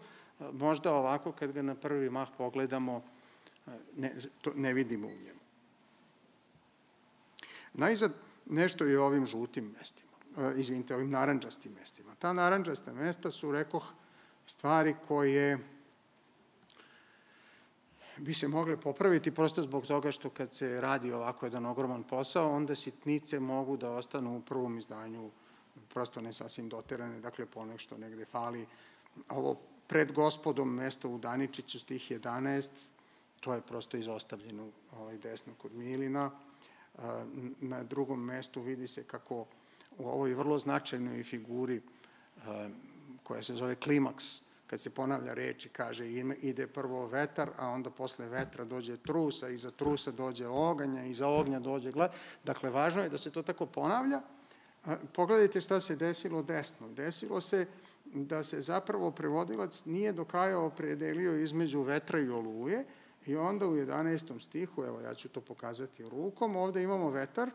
možda ovako kad ga na prvi mah pogledamo, ne, to ne vidimo u njemu. Najzad nešto je o ovim žutim mestima, izvinite, ovim naranđastim mestima. Ta naranđasta mesta su, rekoh, stvari koje bi se mogle popraviti prosto zbog toga što kad se radi ovako jedan ogroman posao, onda sitnice mogu da ostanu u prvom izdanju prosto ne sasvim doterane, dakle ponek što negde fali. Ovo pred gospodom mesto u Daničiću stih 11, to je prosto izostavljeno ovaj, desno kod Milina. Na drugom mestu vidi se kako u ovoj vrlo značajnoj figuri koja se zove klimaks, kad se ponavlja reč i kaže ide prvo vetar, a onda posle vetra dođe trusa, iza trusa dođe oganja, iza ognja dođe glad. Dakle, važno je da se to tako ponavlja. Pogledajte šta se desilo desno. Desilo se da se zapravo prevodilac nije do kraja opredelio između vetra i oluje i onda u 11. stihu, evo ja ću to pokazati rukom, ovde imamo vetar,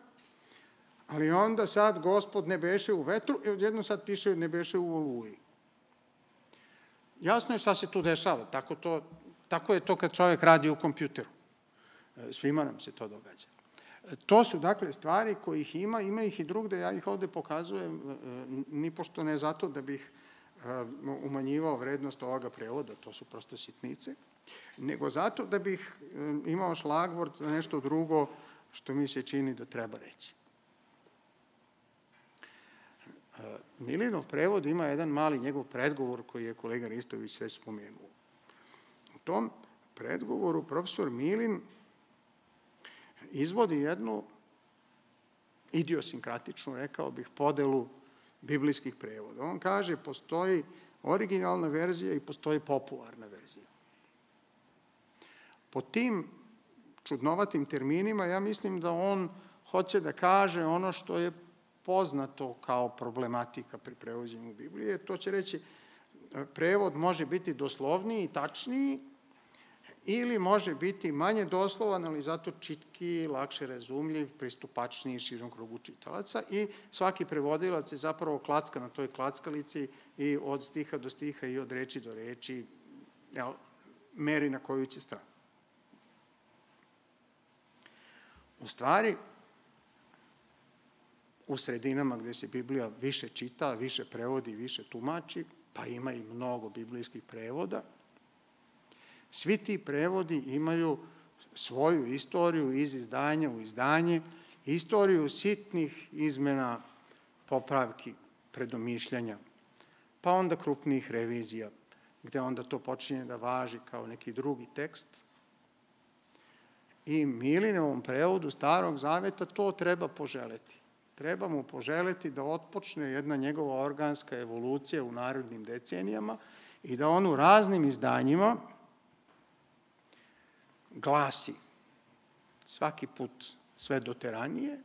ali onda sad gospod ne beše u vetru i odjedno sad piše ne beše u oluji. Jasno je šta se tu dešava, tako, to, tako je to kad čovjek radi u kompjuteru. E, svima nam se to događa. E, to su dakle stvari kojih ima, ima ih i drugde, ja ih ovde pokazujem, e, ni pošto ne zato da bih umanjivao vrednost ovoga prevoda, to su prosto sitnice, nego zato da bih imao šlagvort za nešto drugo što mi se čini da treba reći. Milinov prevod ima jedan mali njegov predgovor koji je kolega Ristović sve spomenuo. U tom predgovoru profesor Milin izvodi jednu idiosinkratičnu, rekao bih, podelu biblijskih prevoda. On kaže, postoji originalna verzija i postoji popularna verzija. Po tim čudnovatim terminima, ja mislim da on hoće da kaže ono što je poznato kao problematika pri prevođenju Biblije. To će reći, prevod može biti doslovniji i tačniji, ili može biti manje doslovan, ali zato čitki, lakše razumljiv, pristupačniji širom krugu čitalaca i svaki prevodilac je zapravo klacka na toj klackalici i od stiha do stiha i od reči do reči jel, meri na koju će stranu. U stvari, u sredinama gde se Biblija više čita, više prevodi, više tumači, pa ima i mnogo biblijskih prevoda. Svi ti prevodi imaju svoju istoriju iz izdanja u izdanje, istoriju sitnih izmena, popravki, predomišljanja, pa onda krupnih revizija, gde onda to počinje da važi kao neki drugi tekst. I Milinovom prevodu Starog Zaveta to treba poželeti treba mu poželeti da otpočne jedna njegova organska evolucija u narodnim decenijama i da on u raznim izdanjima glasi svaki put sve doteranije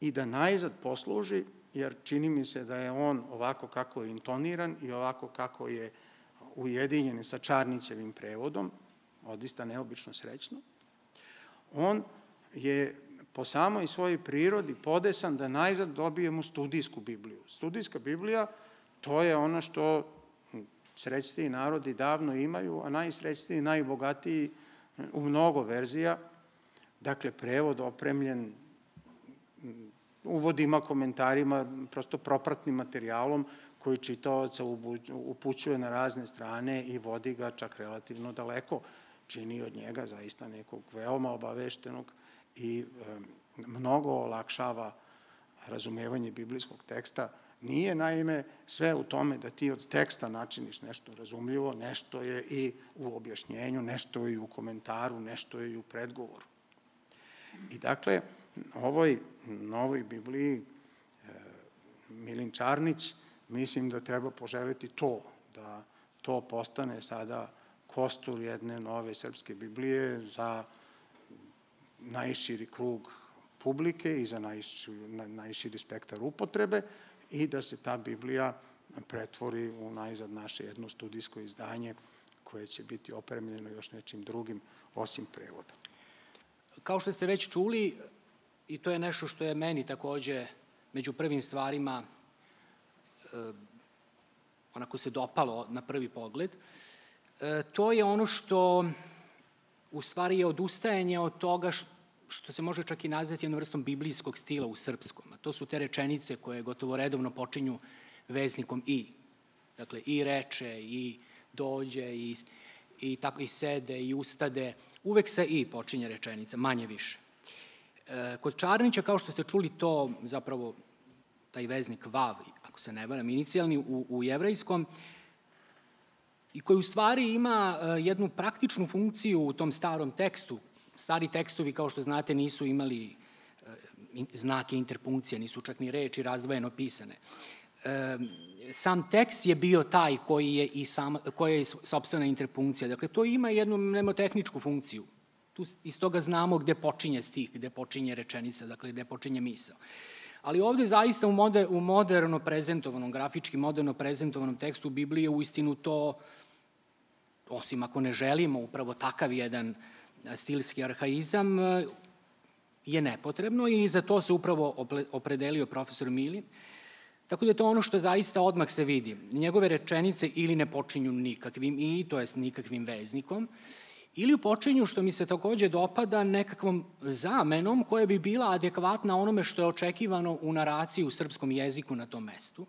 i da najzad posluži, jer čini mi se da je on ovako kako je intoniran i ovako kako je ujedinjen sa Čarnićevim prevodom, odista neobično srećno, on je po samoj svojoj prirodi podesan da najzad dobijemo studijsku Bibliju. Studijska Biblija, to je ono što srećstiji narodi davno imaju, a najsrećstiji najbogatiji u mnogo verzija, dakle prevod opremljen uvodima, komentarima, prosto propratnim materijalom koji čitaoca upućuje na razne strane i vodi ga čak relativno daleko, čini od njega zaista nekog veoma obaveštenog i mnogo olakšava razumevanje biblijskog teksta. Nije naime sve u tome da ti od teksta načiniš nešto razumljivo, nešto je i u objašnjenju, nešto je i u komentaru, nešto je i u predgovoru. I dakle, ovoj novoj Bibliji e, Milin Čarnić mislim da treba poželiti to, da to postane sada kostur jedne nove srpske Biblije za najširi krug publike i za najširi, najširi spektar upotrebe i da se ta Biblija pretvori u najzad naše jedno studijsko izdanje koje će biti opremljeno još nečim drugim osim prevoda.
Kao što ste već čuli, i to je nešto što je meni takođe među prvim stvarima e, onako se dopalo na prvi pogled, e, to je ono što u stvari je odustajanje od toga što se može čak i nazvati jednom vrstom biblijskog stila u srpskom. A to su te rečenice koje gotovo redovno počinju veznikom i. Dakle, i reče, i dođe, i, i, tako, i sede, i ustade. Uvek sa i počinje rečenica, manje više. E, kod Čarnića, kao što ste čuli, to zapravo, taj veznik vav, ako se ne varam, inicijalni u, u jevrejskom, i koji u stvari ima e, jednu praktičnu funkciju u tom starom tekstu. Stari tekstovi, kao što znate, nisu imali e, znake interpunkcije, nisu čak ni reči razdvojeno pisane. E, sam tekst je bio taj koji je i sam, koja je sobstvena interpunkcija. Dakle, to ima jednu nemotehničku funkciju. Tu iz toga znamo gde počinje stih, gde počinje rečenica, dakle gde počinje misao. Ali ovde zaista u, moder, u moderno prezentovanom, grafički moderno prezentovanom tekstu Biblije u istinu to, osim ako ne želimo upravo takav jedan stilski arhaizam, je nepotrebno i za to se upravo opredelio profesor Milin. Tako da je to ono što zaista odmah se vidi. Njegove rečenice ili ne počinju nikakvim i, to jest nikakvim veznikom, ili počinju, što mi se takođe dopada, nekakvom zamenom koja bi bila adekvatna onome što je očekivano u naraciji u srpskom jeziku na tom mestu.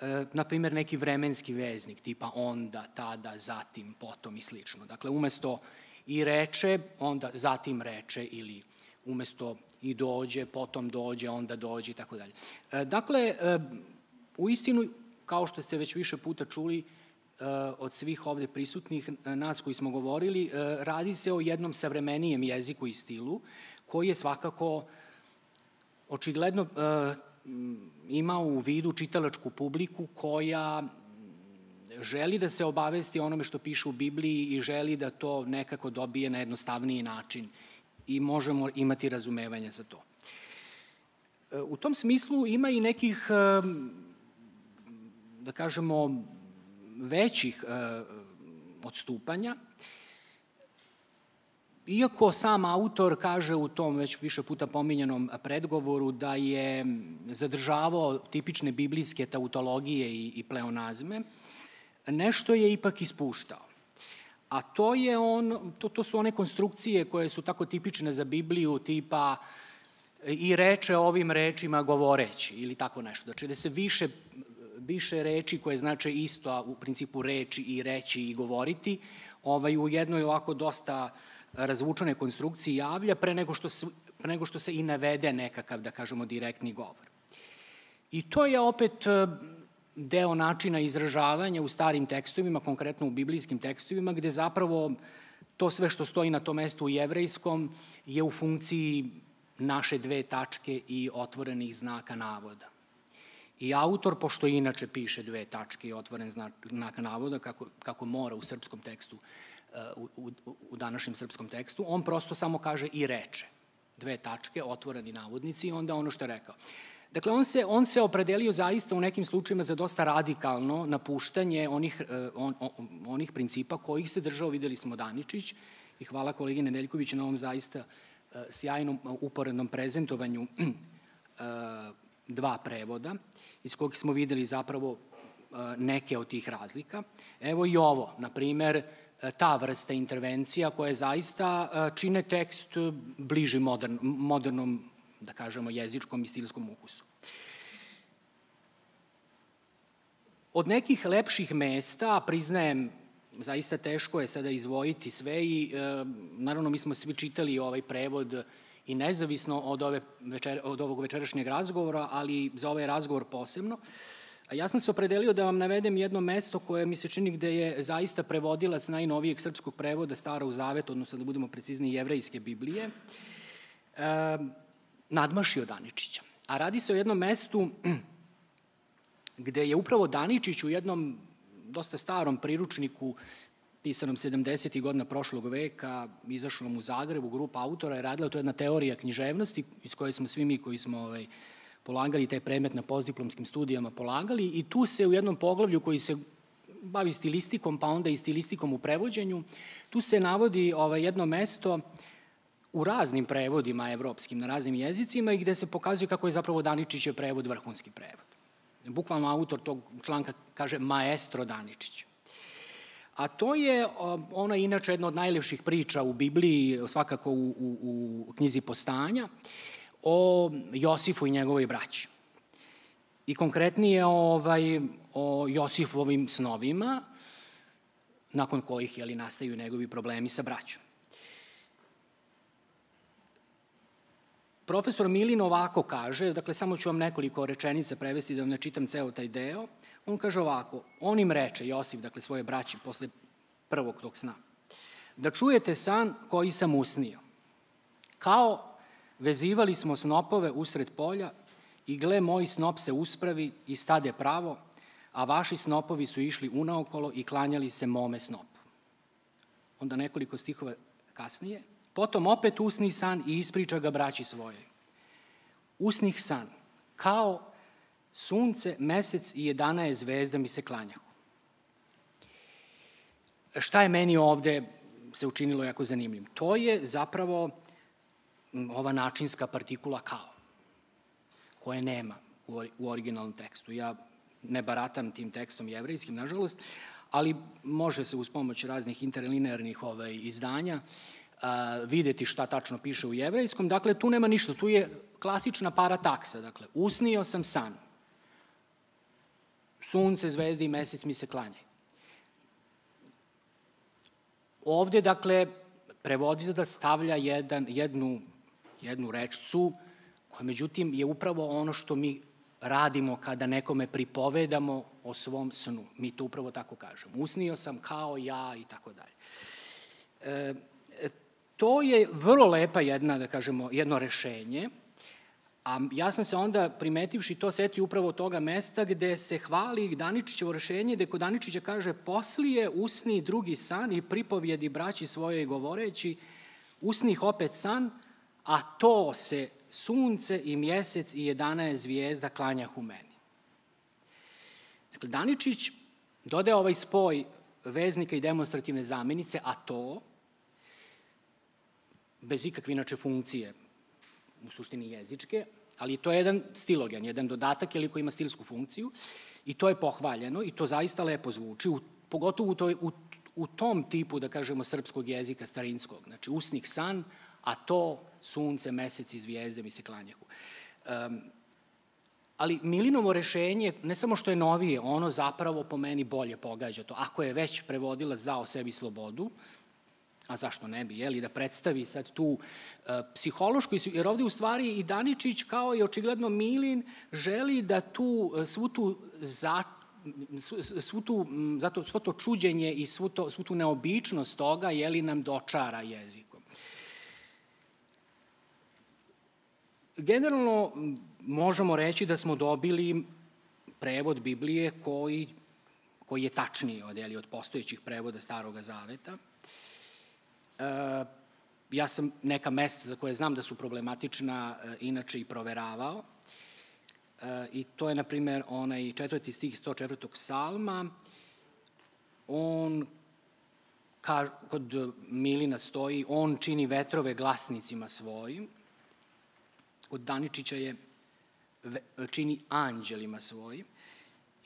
E, naprimer, neki vremenski veznik, tipa onda, tada, zatim, potom i slično. Dakle, umesto i reče, onda zatim reče ili umesto i dođe, potom dođe, onda dođe i tako dalje. E, dakle, e, u istinu, kao što ste već više puta čuli, Eh, od svih ovde prisutnih eh, nas koji smo govorili, eh, radi se o jednom savremenijem jeziku i stilu, koji je svakako očigledno ima u vidu čitalačku publiku koja želi da se obavesti onome što piše u Bibliji i želi da to nekako dobije na jednostavniji način i možemo imati razumevanje za to. U tom smislu ima i nekih, da kažemo, većih e, odstupanja, Iako sam autor kaže u tom već više puta pominjenom predgovoru da je zadržavao tipične biblijske tautologije i, i pleonazme, nešto je ipak ispuštao. A to, je on, to, to su one konstrukcije koje su tako tipične za Bibliju, tipa i reče ovim rečima govoreći ili tako nešto. Znači da se više više reči koje znače isto, a u principu reči i reći i govoriti, ovaj, u jednoj ovako dosta razvučene konstrukciji javlja pre nego, što se, pre nego što se i navede nekakav, da kažemo, direktni govor. I to je opet e, deo načina izražavanja u starim tekstovima, konkretno u biblijskim tekstovima, gde zapravo to sve što stoji na tom mestu u jevrejskom je u funkciji naše dve tačke i otvorenih znaka navoda. I autor, pošto inače piše dve tačke i otvoren znak navoda, kako, kako mora u srpskom tekstu, uh, u, u, u današnjem srpskom tekstu, on prosto samo kaže i reče. Dve tačke, otvoreni navodnici i onda ono što je rekao. Dakle, on se, on se opredelio zaista u nekim slučajima za dosta radikalno napuštanje onih, uh, on, on, onih principa kojih se držao, videli smo Daničić, i hvala kolegi Nedeljkoviću na ovom zaista uh, sjajnom uporednom prezentovanju dva prevoda, iz kojih smo videli zapravo e, neke od tih razlika. Evo i ovo, na primer, e, ta vrsta intervencija koje zaista e, čine tekst bliži modern, modernom, da kažemo, jezičkom i stilskom ukusu. Od nekih lepših mesta, priznajem, zaista teško je sada izvojiti sve i naravno mi smo svi čitali ovaj prevod i nezavisno od, ove večer, od ovog večerašnjeg razgovora, ali za ovaj razgovor posebno. Ja sam se opredelio da vam navedem jedno mesto koje mi se čini gde je zaista prevodilac najnovijeg srpskog prevoda Stara u zavet, odnosno da budemo precizni jevrejske Biblije, e, nadmašio Daničića. A radi se o jednom mestu gde je upravo Daničić u jednom dosta starom priručniku pisanom 70. godina prošlog veka, izašlom u Zagrebu, grupa autora je radila, to je jedna teorija književnosti iz koje smo svi mi koji smo ovaj, polagali taj predmet na postdiplomskim studijama polagali i tu se u jednom poglavlju koji se bavi stilistikom, pa onda i stilistikom u prevođenju, tu se navodi ovaj, jedno mesto u raznim prevodima evropskim, na raznim jezicima i gde se pokazuje kako je zapravo Daničićev prevod vrhunski prevod. Bukvalno autor tog članka kaže maestro Daničić. A to je ona inače jedna od najlepših priča u Bibliji, svakako u, u, u knjizi Postanja, o Josifu i njegovoj braći. I konkretnije ovaj, o Josifovim snovima, nakon kojih jeli, nastaju njegovi problemi sa braćom. Profesor Milin ovako kaže, dakle samo ću vam nekoliko rečenica prevesti da vam ne čitam ceo taj deo, on kaže ovako, on im reče, Josif, dakle svoje braći, posle prvog tog sna, da čujete san koji sam usnio. Kao vezivali smo snopove usred polja i gle, moj snop se uspravi i stade pravo, a vaši snopovi su išli unaokolo i klanjali se mome snopu. Onda nekoliko stihova kasnije, Potom opet usni san i ispriča ga braći svoje. Usnih san, kao sunce, mesec i jedana zvezda mi se klanjahu. Šta je meni ovde se učinilo jako zanimljivim? To je zapravo ova načinska partikula kao, koje nema u originalnom tekstu. Ja ne baratam tim tekstom jevrejskim, nažalost, ali može se uz pomoć raznih interlinearnih ovaj, izdanja videti šta tačno piše u jevrejskom. Dakle, tu nema ništa, tu je klasična parataksa. Dakle, usnio sam san. Sunce, zvezde i mesec mi se klanjaju. Ovde, dakle, prevodi da stavlja jedan, jednu, jednu rečcu, koja međutim je upravo ono što mi radimo kada nekome pripovedamo o svom snu. Mi to upravo tako kažemo. Usnio sam kao ja i tako dalje. E, To je vrlo lepa jedna, da kažemo, jedno rešenje, a ja sam se onda, primetivši to, setio upravo toga mesta gde se hvali Daničićevo rešenje, gde kod Daničića kaže poslije usni drugi san i pripovjedi braći svojoj govoreći, usnih opet san, a to se sunce i mjesec i jedana zvijezda klanjah u meni. Dakle, Daničić dodaje ovaj spoj veznika i demonstrativne zamenice, a to bez ikakve inače funkcije, u suštini jezičke, ali to je jedan stilogen, jedan dodatak ili koji ima stilsku funkciju i to je pohvaljeno i to zaista lepo zvuči, u, pogotovo u, toj, u, u tom tipu, da kažemo, srpskog jezika starinskog. Znači, usnih san, a to sunce, mesec i zvijezde mi se klanjahu. Um, ali Milinovo rešenje, ne samo što je novije, ono zapravo po meni bolje pogađa to. Ako je već prevodilac dao sebi slobodu, a zašto ne bi, jeli, da predstavi sad tu e, psihološku, jer ovde u stvari i Daničić kao i očigledno Milin želi da tu, e, svu tu za, svu tu, zato, svo to čuđenje i svu, to, svu tu neobičnost toga, jeli, nam dočara jezikom. Generalno, možemo reći da smo dobili prevod Biblije koji, koji je tačniji od, jeli, od postojećih prevoda Staroga Zaveta – ja sam neka mesta za koje znam da su problematična e, inače i proveravao. E, I to je, na primer, onaj četvrti stih 104. psalma. On, kod Milina stoji, on čini vetrove glasnicima svojim. Kod Daničića je čini anđelima svojim.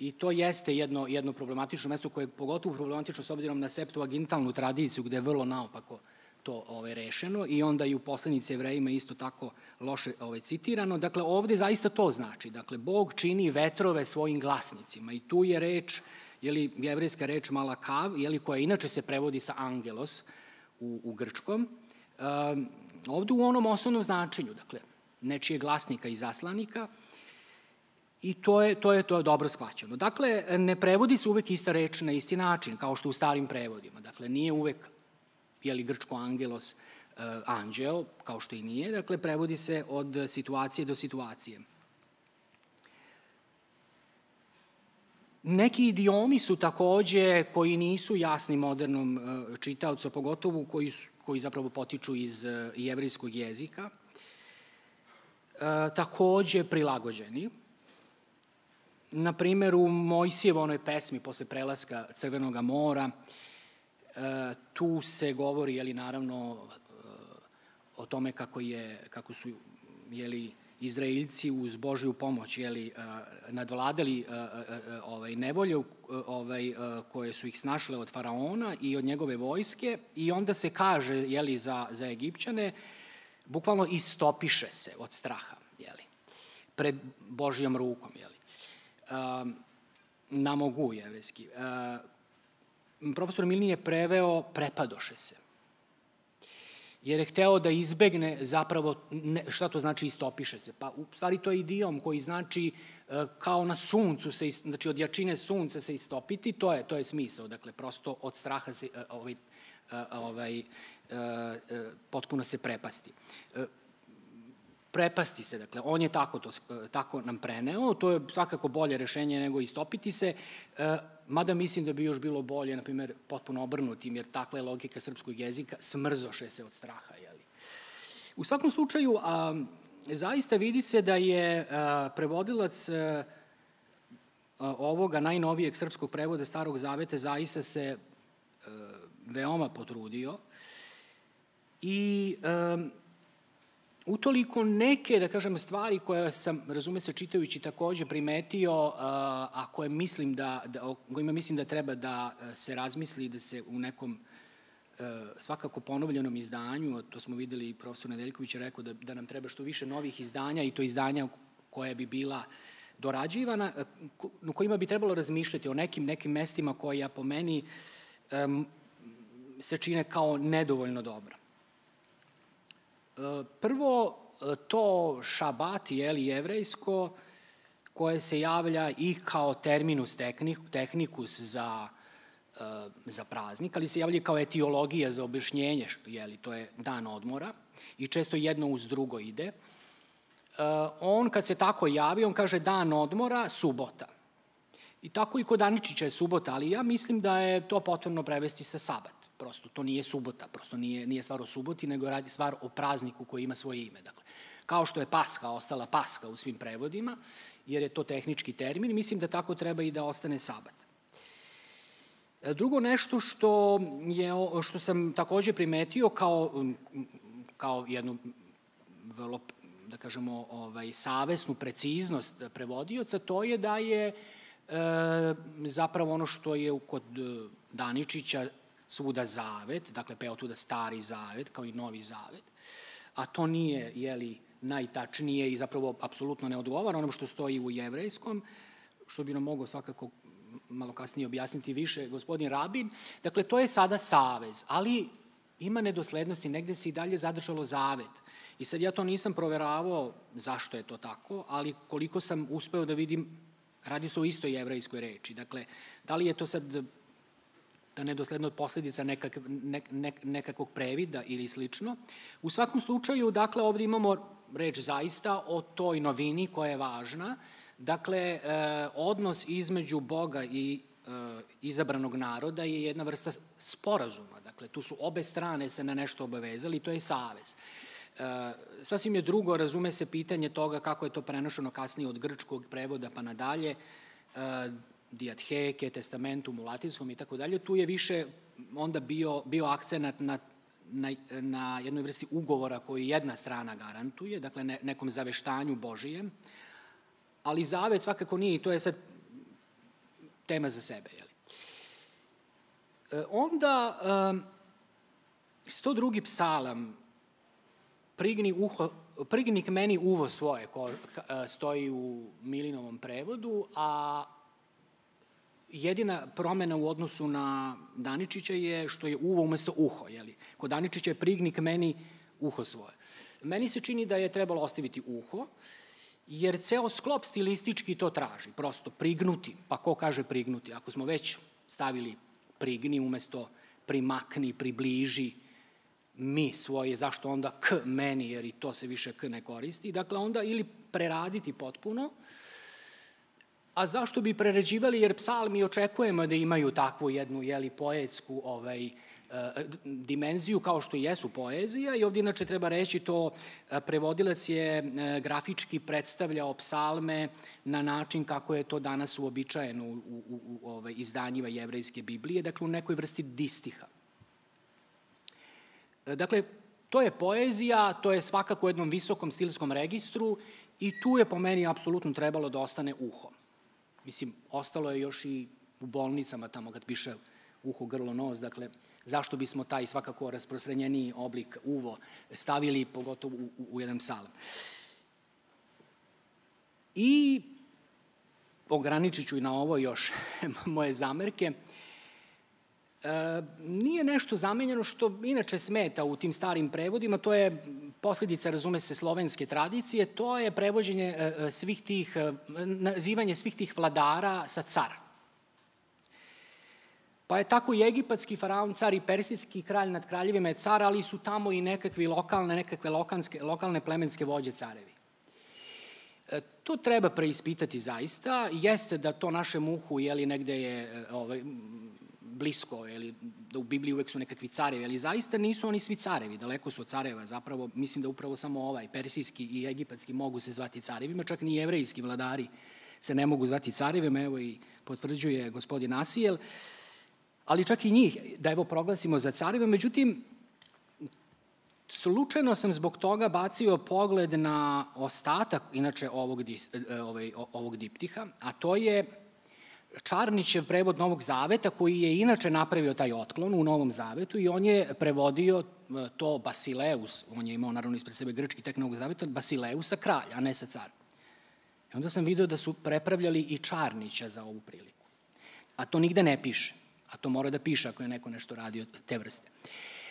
I to jeste jedno, jedno problematično mesto koje je pogotovo problematično s obzirom na septuagintalnu tradiciju gde je vrlo naopako to ovaj, rešeno i onda i u poslanici evrejima isto tako loše ovaj, citirano. Dakle, ovde zaista to znači. Dakle, Bog čini vetrove svojim glasnicima i tu je reč, jeli, jevrejska reč malakav, jeli, koja inače se prevodi sa angelos u, u grčkom, um, ovde u onom osnovnom značenju, dakle, nečije glasnika i zaslanika, I to je, to je, to je dobro shvaćeno. Dakle, ne prevodi se uvek ista reč na isti način, kao što u starim prevodima. Dakle, nije uvek, jeli grčko angelos, anđeo, kao što i nije, dakle, prevodi se od situacije do situacije. Neki idiomi su takođe koji nisu jasni modernom e, čitaocu, pogotovo koji, su, koji zapravo potiču iz e, jevrijskog jezika, takođe prilagođeni. Na primer, u Mojsijevonoj pesmi posle prelaska Crvenog mora, tu se govori, jeli, naravno, o tome kako, je, kako su, jeli, Izraeljci uz Božju pomoć jeli, nadvladali ovaj, nevolje ovaj, koje su ih snašle od faraona i od njegove vojske i onda se kaže jeli, za, za Egipćane, bukvalno istopiše se od straha jeli, pred Božjom rukom. Jeli. Na mogu jevreski. Profesor Milni je preveo prepadoše se jer je hteo da izbegne zapravo, šta to znači istopiše se? Pa u stvari to je idiom koji znači e, kao na suncu, se, znači od jačine sunca se istopiti, to je, to je smisao, dakle prosto od straha se e, ovaj, e, ovaj, potpuno se prepasti prepasti se, dakle, on je tako, to, tako nam preneo, to je svakako bolje rešenje nego istopiti se, mada mislim da bi još bilo bolje, na primjer, potpuno obrnutim, jer takva je logika srpskog jezika, smrzoše se od straha. Jeli. U svakom slučaju, a, zaista vidi se da je a, prevodilac a, ovoga najnovijeg srpskog prevoda Starog Zaveta zaista se a, veoma potrudio i a, utoliko neke, da kažem, stvari koje sam, razume se, čitajući takođe primetio, a koje mislim da, da, o kojima mislim da treba da se razmisli, da se u nekom svakako ponovljenom izdanju, to smo videli, profesor Nedeljković je rekao da, da nam treba što više novih izdanja i to izdanja koje bi bila dorađivana, na kojima bi trebalo razmišljati o nekim, nekim mestima koja po meni se čine kao nedovoljno dobra. Prvo, to šabat, jeli, jevrejsko, koje se javlja i kao terminus tehnikus za, za praznik, ali se javlja kao etiologija za objašnjenje, jeli, to je dan odmora i često jedno uz drugo ide. On kad se tako javi, on kaže dan odmora, subota. I tako i kod Aničića je subota, ali ja mislim da je to potrebno prevesti sa sabat prosto to nije subota, prosto nije, nije stvar o suboti, nego radi stvar o prazniku koji ima svoje ime. Dakle, kao što je Paska ostala Paska u svim prevodima, jer je to tehnički termin, mislim da tako treba i da ostane sabat. E, drugo nešto što, je, što sam takođe primetio kao, kao jednu vrlo, da kažemo, ovaj, savesnu preciznost prevodioca, to je da je e, zapravo ono što je kod Daničića svuda zavet, dakle peo tu da stari zavet kao i novi zavet, a to nije, jeli, najtačnije i zapravo apsolutno ne odgovara onom što stoji u jevrejskom, što bi nam mogao svakako malo kasnije objasniti više gospodin Rabin. Dakle, to je sada savez, ali ima nedoslednosti, negde se i dalje zadržalo zavet. I sad ja to nisam proveravao zašto je to tako, ali koliko sam uspeo da vidim, radi se o istoj jevrejskoj reči. Dakle, da li je to sad da nedosledno posledica nekak, nek, nek, nekakvog previda ili slično. U svakom slučaju, dakle, ovde imamo reč zaista o toj novini koja je važna, dakle, e, odnos između Boga i e, izabranog naroda je jedna vrsta sporazuma, dakle, tu su obe strane se na nešto obavezali, to je savez. E, sasvim je drugo, razume se pitanje toga kako je to prenošeno kasnije od grčkog prevoda pa nadalje, e, diatheke, testamentum u latinskom i tako dalje, tu je više onda bio, bio akcenat na, na, na jednoj vrsti ugovora koji jedna strana garantuje, dakle ne, nekom zaveštanju Božijem, ali zavet svakako nije i to je sad tema za sebe. Jeli. E, onda, um, 102. psalam, prigni, uho, prigni k meni uvo svoje, ko stoji u Milinovom prevodu, a jedina promena u odnosu na Daničića je što je uvo umesto uho. Jeli? Kod Daničića je prignik meni uho svoje. Meni se čini da je trebalo ostaviti uho, jer ceo sklop stilistički to traži, prosto prignuti, pa ko kaže prignuti? Ako smo već stavili prigni umesto primakni, približi, mi svoje, zašto onda k meni, jer i to se više k ne koristi. Dakle, onda ili preraditi potpuno, a zašto bi prerađivali, jer psalmi očekujemo da imaju takvu jednu, jeli, poetsku ovaj, E, dimenziju kao što jesu poezija i ovdje inače treba reći to e, prevodilac je e, grafički predstavljao psalme na način kako je to danas uobičajeno u, u, u, u ove, izdanjiva jevrejske Biblije, dakle u nekoj vrsti distiha. Dakle, to je poezija, to je svakako u jednom visokom stilskom registru i tu je po meni apsolutno trebalo da ostane uho. Mislim, ostalo je još i u bolnicama tamo kad piše uho, grlo, nos, dakle, zašto bismo taj svakako rasprostranjeniji oblik uvo stavili pogotovo u, u, u jedan psalam. I ograničit ću i na ovo još moje zamerke. E, nije nešto zamenjeno što inače smeta u tim starim prevodima, to je posljedica, razume se, slovenske tradicije, to je prevođenje e, e svih tih, e, nazivanje svih tih vladara sa cara. Pa je tako i egipatski faraon car i persijski kralj nad kraljevima je car, ali su tamo i nekakvi lokalne, nekakve lokalske, lokalne plemenske vođe carevi. To treba preispitati zaista. Jeste da to naše muhu, jeli, negde je ovaj, blisko, jeli, da u Bibliji uvek su nekakvi carevi, ali zaista nisu oni svi carevi, daleko su od careva, zapravo mislim da upravo samo ovaj, persijski i egipatski mogu se zvati carevima, čak ni jevrejski vladari se ne mogu zvati carevima, evo i potvrđuje gospodin Asijel. Ali čak i njih, da evo proglasimo za careve, međutim, slučajno sam zbog toga bacio pogled na ostatak, inače, ovog, e, ovaj, ovog diptiha, a to je Čarnićev prevod Novog Zaveta, koji je inače napravio taj otklon u Novom Zavetu i on je prevodio e, to Basileus, on je imao naravno ispred sebe grčki tek Novog Zaveta, Basileusa kralj, a ne sa car. I onda sam video da su prepravljali i Čarnića za ovu priliku. A to nigde ne piše a to mora da piše ako je neko nešto radi od te vrste.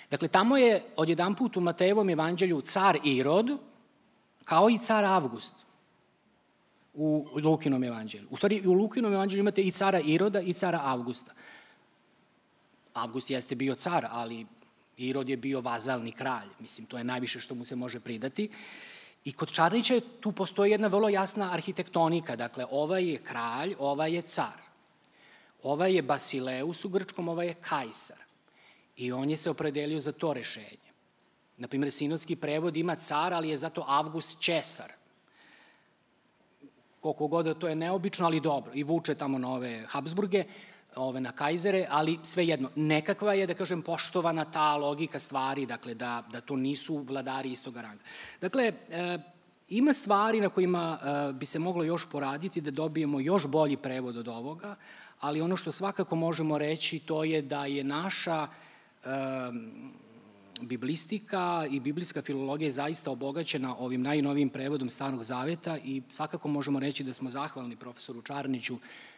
Dakle, tamo je odjedan put u Matejevom evanđelju car Irod, kao i car Avgust u Lukinom evanđelju. U stvari, u Lukinom evanđelju imate i cara Iroda i cara Avgusta. Avgust jeste bio car, ali Irod je bio vazalni kralj. Mislim, to je najviše što mu se može pridati. I kod Čarnića tu postoji jedna vrlo jasna arhitektonika. Dakle, ovaj je kralj, ovaj je car. Ovaj je Basileus u grčkom, ovaj je Kajsar. I on je se opredelio za to rešenje. Naprimjer, sinodski prevod ima car, ali je zato Avgust Česar. Koliko god da to je neobično, ali dobro. I vuče tamo na ove Habsburge, ove na Kajzere, ali svejedno, nekakva je, da kažem, poštovana ta logika stvari, dakle, da, da to nisu vladari istoga ranga. Dakle, e, ima stvari na kojima e, bi se moglo još poraditi da dobijemo još bolji prevod od ovoga, ali ono što svakako možemo reći to je da je naša e, biblistika i biblijska filologija zaista obogaćena ovim najnovijim prevodom Starog Zaveta i svakako možemo reći da smo zahvalni profesoru Čarniću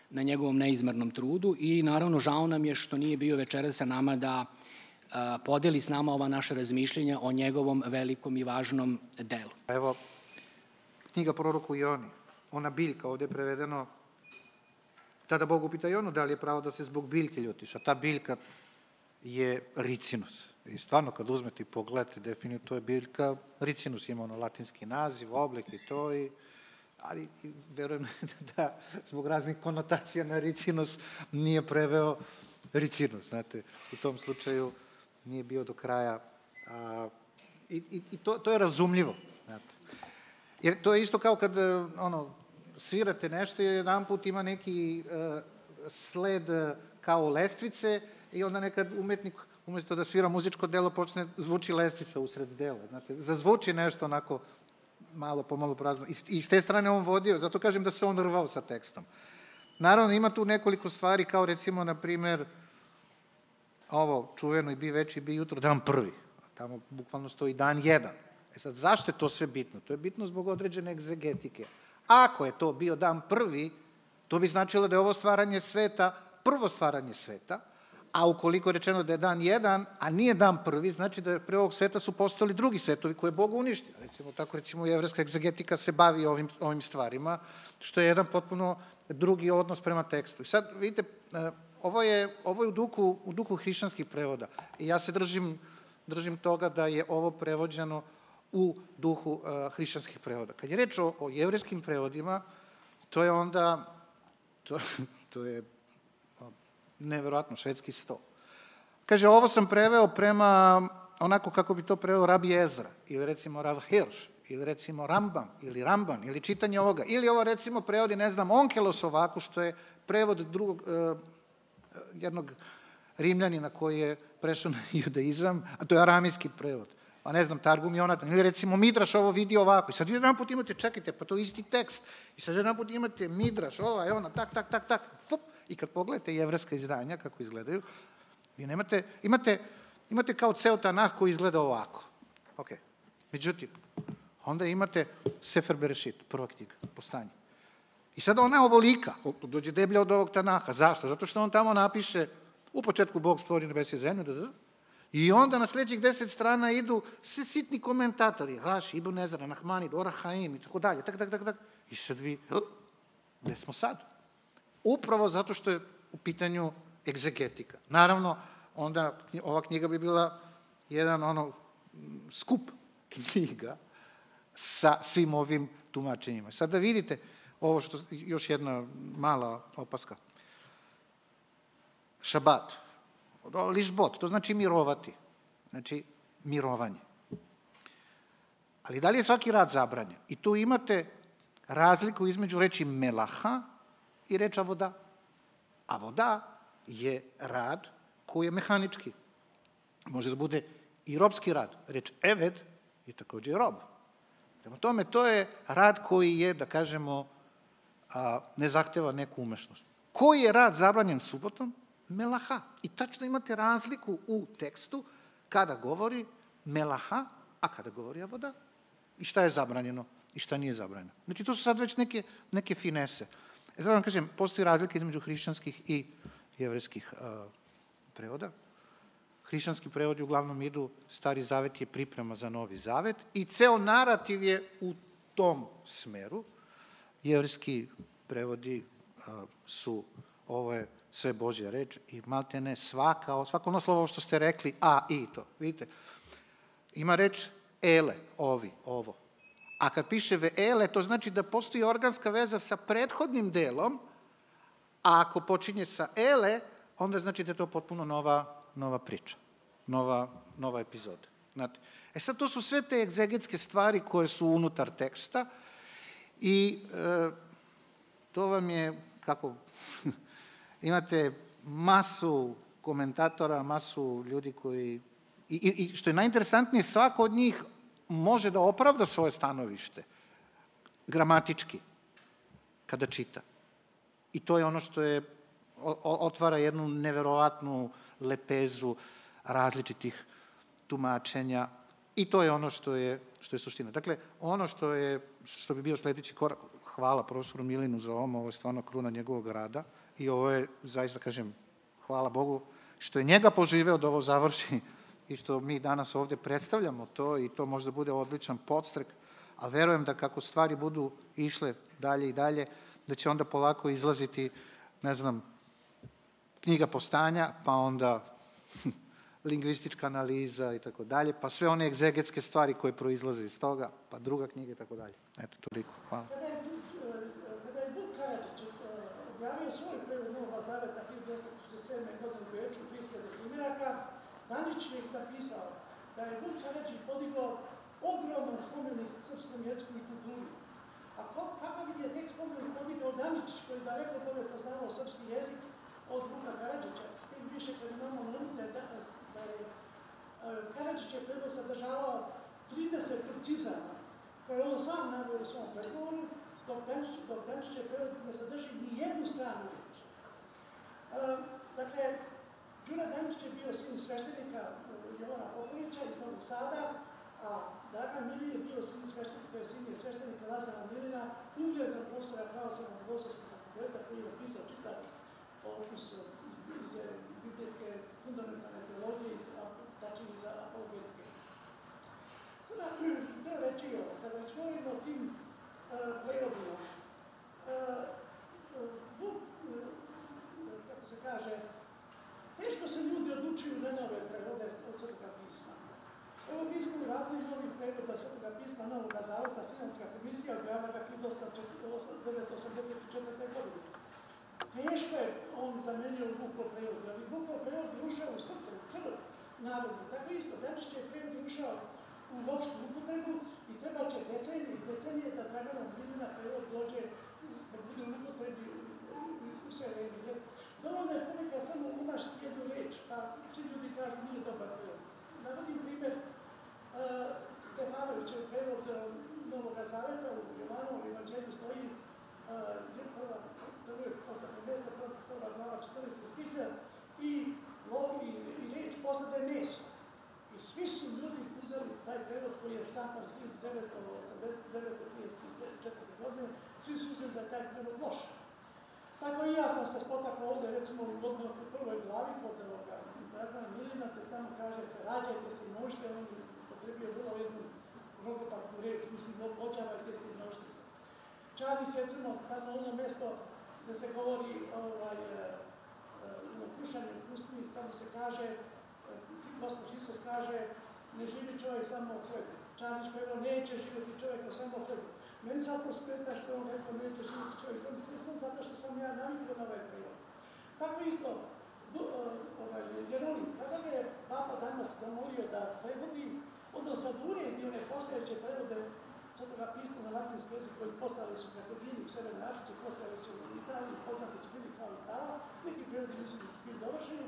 na njegovom neizmernom trudu i naravno žao nam je što nije bio večera sa nama da podeli s nama ova naša razmišljenja o njegovom velikom i važnom delu.
Evo, knjiga proroku Joni, ona biljka, ovde je prevedeno Tada Bog upita i ono da li je pravo da se zbog biljke ljutiš, a ta biljka je ricinus. I stvarno, kad uzmete i pogledate, definitivno to je biljka, ricinus ima ono latinski naziv, oblik i to, i, ali verujem da zbog raznih konotacija na ricinus nije preveo ricinus, znate, u tom slučaju nije bio do kraja, a, i, i, i to, to je razumljivo, znate. Jer to je isto kao kad, ono, svirate nešto i jedan put ima neki uh, sled uh, kao lestvice i onda nekad umetnik umesto da svira muzičko delo počne zvuči lestvica usred dela. Znate, zazvuči nešto onako malo pomalo prazno. I, I s te strane on vodio, zato kažem da se on rvao sa tekstom. Naravno, ima tu nekoliko stvari, kao recimo, na primer, ovo čuveno i bi veći, bi jutro, dan prvi. Tamo bukvalno stoji dan jedan. E sad, zašto je to sve bitno? To je bitno zbog određene egzegetike. Ako je to bio dan prvi, to bi značilo da je ovo stvaranje sveta prvo stvaranje sveta, a ukoliko je rečeno da je dan jedan, a nije dan prvi, znači da pre ovog sveta su postali drugi svetovi koje je Bog uništio. Recimo, tako recimo jevreska egzegetika se bavi ovim, ovim stvarima, što je jedan potpuno drugi odnos prema tekstu. I sad, vidite, e, ovo je, ovo je u duhu, u duhu hrišćanskih prevoda. I ja se držim držim toga da je ovo prevođeno u duhu uh, hrišćanskih prevoda. Kad je reč o, o jevrijskim prevodima, to je onda, to, to je neverovatno, švedski sto. Kaže, ovo sam preveo prema onako kako bi to preveo Rabi Ezra, ili recimo Rav Hirsch, ili recimo Rambam, ili Ramban, ili čitanje ovoga, ili ovo recimo prevodi, ne znam, Onkelos ovako, što je prevod drugog, uh, jednog rimljanina koji je prešao na judaizam, a to je aramijski prevod. Pa ne znam, Targum Jonatan, ili recimo Midraš ovo vidi ovako. I sad jedan put imate, čekajte, pa to isti tekst. I sad jedan put imate Midraš, ova, evo, tak, tak, tak, tak, fup. I kad pogledate jevreska izdanja, kako izgledaju, vi nemate, imate, imate kao ceo Tanah koji izgleda ovako. Ok. Međutim, onda imate Sefer Berešit, prva knjiga, postanje. I sada ona ovolika, dođe deblja od ovog Tanaha. Zašto? Zato što on tamo napiše u početku Bog stvori nebesi i zemlju, da, da, I onda na sledećih deset strana idu sve sitni komentatori, Raši, Ibn Nezara, Nahmanid, Orahaim i tako dalje, tak, tak, tak, tak. I sad vi, gde smo sad? Upravo zato što je u pitanju egzegetika. Naravno, onda ova knjiga bi bila jedan ono skup knjiga sa svim ovim tumačenjima. Sad da vidite, ovo što, još jedna mala opaska. Šabat, lišbot, to znači mirovati, znači mirovanje. Ali da li je svaki rad zabranjen? I tu imate razliku između reči melaha i reča voda. A voda je rad koji je mehanički. Može da bude i robski rad. Reč eved je takođe rob. Prema tome, to je rad koji je, da kažemo, a, ne zahteva neku umešnost. Koji je rad zabranjen subotom? Melaha. I tačno imate razliku u tekstu kada govori melaha, a kada govori voda. I šta je zabranjeno i šta nije zabranjeno. Znači, to su sad već neke, neke finese. E sad vam kažem, postoji razlika između hrišćanskih i jevreskih uh, prevoda. Hrišćanski prevodi uglavnom idu, Stari Zavet je priprema za Novi Zavet i ceo narativ je u tom smeru. Jevrijski prevodi uh, su, ovo je sve Božja reč i malte ne svaka, svako ono slovo što ste rekli, a, i to, vidite. Ima reč ele, ovi, ovo. A kad piše ve ele, to znači da postoji organska veza sa prethodnim delom, a ako počinje sa ele, onda znači da je to potpuno nova, nova priča, nova, nova epizoda. Znate, e sad, to su sve te egzegetske stvari koje su unutar teksta i e, to vam je, kako, imate masu komentatora, masu ljudi koji... I, i što je najinteresantnije, svako od njih može da opravda svoje stanovište, gramatički, kada čita. I to je ono što je otvara jednu neverovatnu lepezu različitih tumačenja i to je ono što je, što je suština. Dakle, ono što, je, što bi bio sledeći korak, hvala profesoru Milinu za ovom, ovo je stvarno kruna njegovog rada i ovo je, zaista kažem, hvala Bogu, što je njega poživeo da ovo završi i što mi danas ovde predstavljamo to i to možda bude odličan podstrek, a verujem da kako stvari budu išle dalje i dalje, da će onda polako izlaziti, ne znam, knjiga postanja, pa onda lingvistička analiza i tako dalje, pa sve one egzegetske stvari koje proizlaze iz toga, pa druga knjiga i tako dalje. Eto, toliko. Hvala.
Kada je, kada je Karadžić objavio svoj prevod Novog Zaveta 1247. godine u Beču, 2000 primjeraka, Danjić je napisao da je Vuk Karadžić podigao ogroman spomenik srpskom jeziku i kulturi. A kakav je tek spomenik podigao Danjić, koji daleko bolje poznavao srpski jezik, od Vuka Karadžića, s tim više kad imamo na da, da je Karadžić je prvo sadržavao 30 turcizama, koje on sam navio u svom pregovoru, dok Dančić je prvo ne sadrži ni jednu stranu reč. Dakle, Đura Dančić je bio sin sveštenika Jovana Popovića iz Novog Sada, a Dragan Milin je bio sin sveštenika, to je sin je sveštenika Lazara Milina, ugledan profesora pravoslavnog bosovskog fakulteta koji je napisao čitav opus iz, iz biblijske fundamentalne teologije, iz, tačnije iz apologetike. Sada, da reći ovo, kada već govorimo o tim prevodima, uh, uh, kako se kaže, teško se ljudi odlučuju na nove prevode Svetoga pisma. Evo, mi smo uradili novi pregled Svetoga pisma Novoga Zaveta, Sinodska komisija objavila ga 1984. godine. Teško je on zamenio Buklo prevod, ali Buklo prevod je ušao u srce, u krv narodu. Tako isto, Dačić je prevod ušao u opštu upotrebu i treba će decenije, decenije da Dragana Biljina prevod dođe, da bude u upotrebi u sve vreme. Dovoljno je ponekad samo umašiti jednu reč, pa svi ljudi kažu nije dobar prevod. Navodim primer uh, Stefanovićev prevod uh, Novoga Zaveta u Jovanovom evanđelju stoji uh, prva, prvo je poslednje mesta, prva glava 14. stiha i lovi i reč postade meso. I svi su ljudi uzeli taj prevod koji je štampan 1934. godine, svi su uzeli da je taj prevod loš. Tako i ja sam se spotakao ovde, recimo u godinu u prvoj glavi kod ovoga Dragana Milina, te tamo kaže se rađajte se i množite, on potrebio vrlo jednu rogopatnu reč, mislim, ođavajte se i množite se. Čarnić, recimo, tamo ono mesto gde se govori ovaj, na kušanju pustini, tamo se kaže, gospod Isus kaže, ne živi čovjek samo o hlebu. Čarnić prvo neće živjeti čovjek samo o hlebu. Meni zato smeta što on rekao neće živjeti čovjek sam, sam zato što sam ja navikao na ovaj prijevod. Tako isto, ovaj, Jeronim, kada ga je Papa danas zamolio da prevodi, odnosno da uredi one postojeće prevode Svetoga pisma na latinski jezik koji postali su Kartagini u Severnoj Africi, postali su u Italiji, poznati su bili kao Itala, neki prevodi nisu bili dovršeni.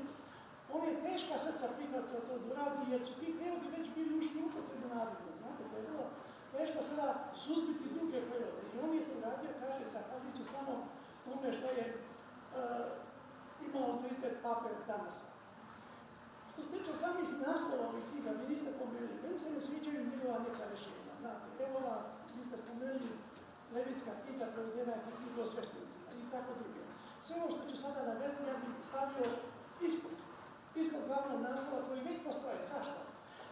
On je teška srca prihvatio to da uradi, jer su ti prevodi već bili ušli u upotrebu narodno, znate, to je bilo teško sada suzbiti druge prevode. I on je to uradio, kaže, zahvaljujući samo tome što je uh, imao autoritet pape danas. Što se tiče samih naslova ovih knjiga, vi niste pomenuli, meni se ne sviđaju njegova neka rešenja. Znate, evo ova, vi ste spomenuli Levitska knjiga prevedena je knjiga o sveštenicima i tako druge. Sve ovo što ću sada navesti, ja bih stavio ispod, ispod glavnog naslova koji već postoje. Zašto?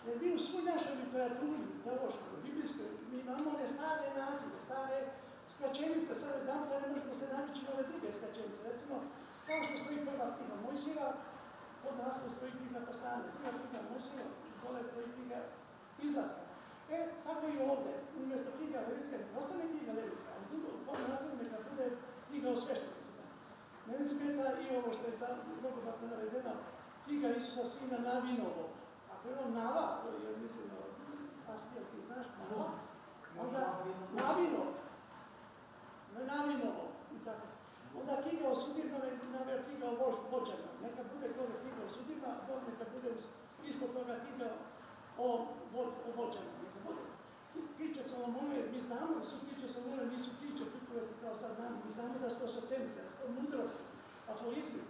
Jer mi u svoj našoj literaturi, teološkoj, biblijskoj, mi imamo one stare nazive, stare skraćenice, sad dan da ne možemo se navići na ove druge skraćenice. Recimo, kao što stoji prva knjiga Mojsija, pod naslovom stoji knjiga Postane, druga knjiga Mojsija, dole stoji knjiga Izlaska. E, tako i ovde, umjesto knjiga Levitska, ne postane knjiga Levitska, ali drugo, pod naslovom neka bude knjiga o sveštenicima. Mene smeta i ovo što je tamo mnogo navedeno, knjiga Isusa Sina Navinovog, Prvo Nava, je mislim, Askija, ti znaš Nava? Onda Navinov, ne Navinovo, i tako. Onda knjiga o sudima, navija knjiga o vođama. Neka bude gore knjiga o sudima, dole neka bude ispod toga knjiga o, vo, o vođama. Neka bude. Priče Solomone, mi znamo da su priče Solomone, nisu priče prikrosti kao sad znamo, mi znamo da su to sacence, da su to mudrosti, aforizmi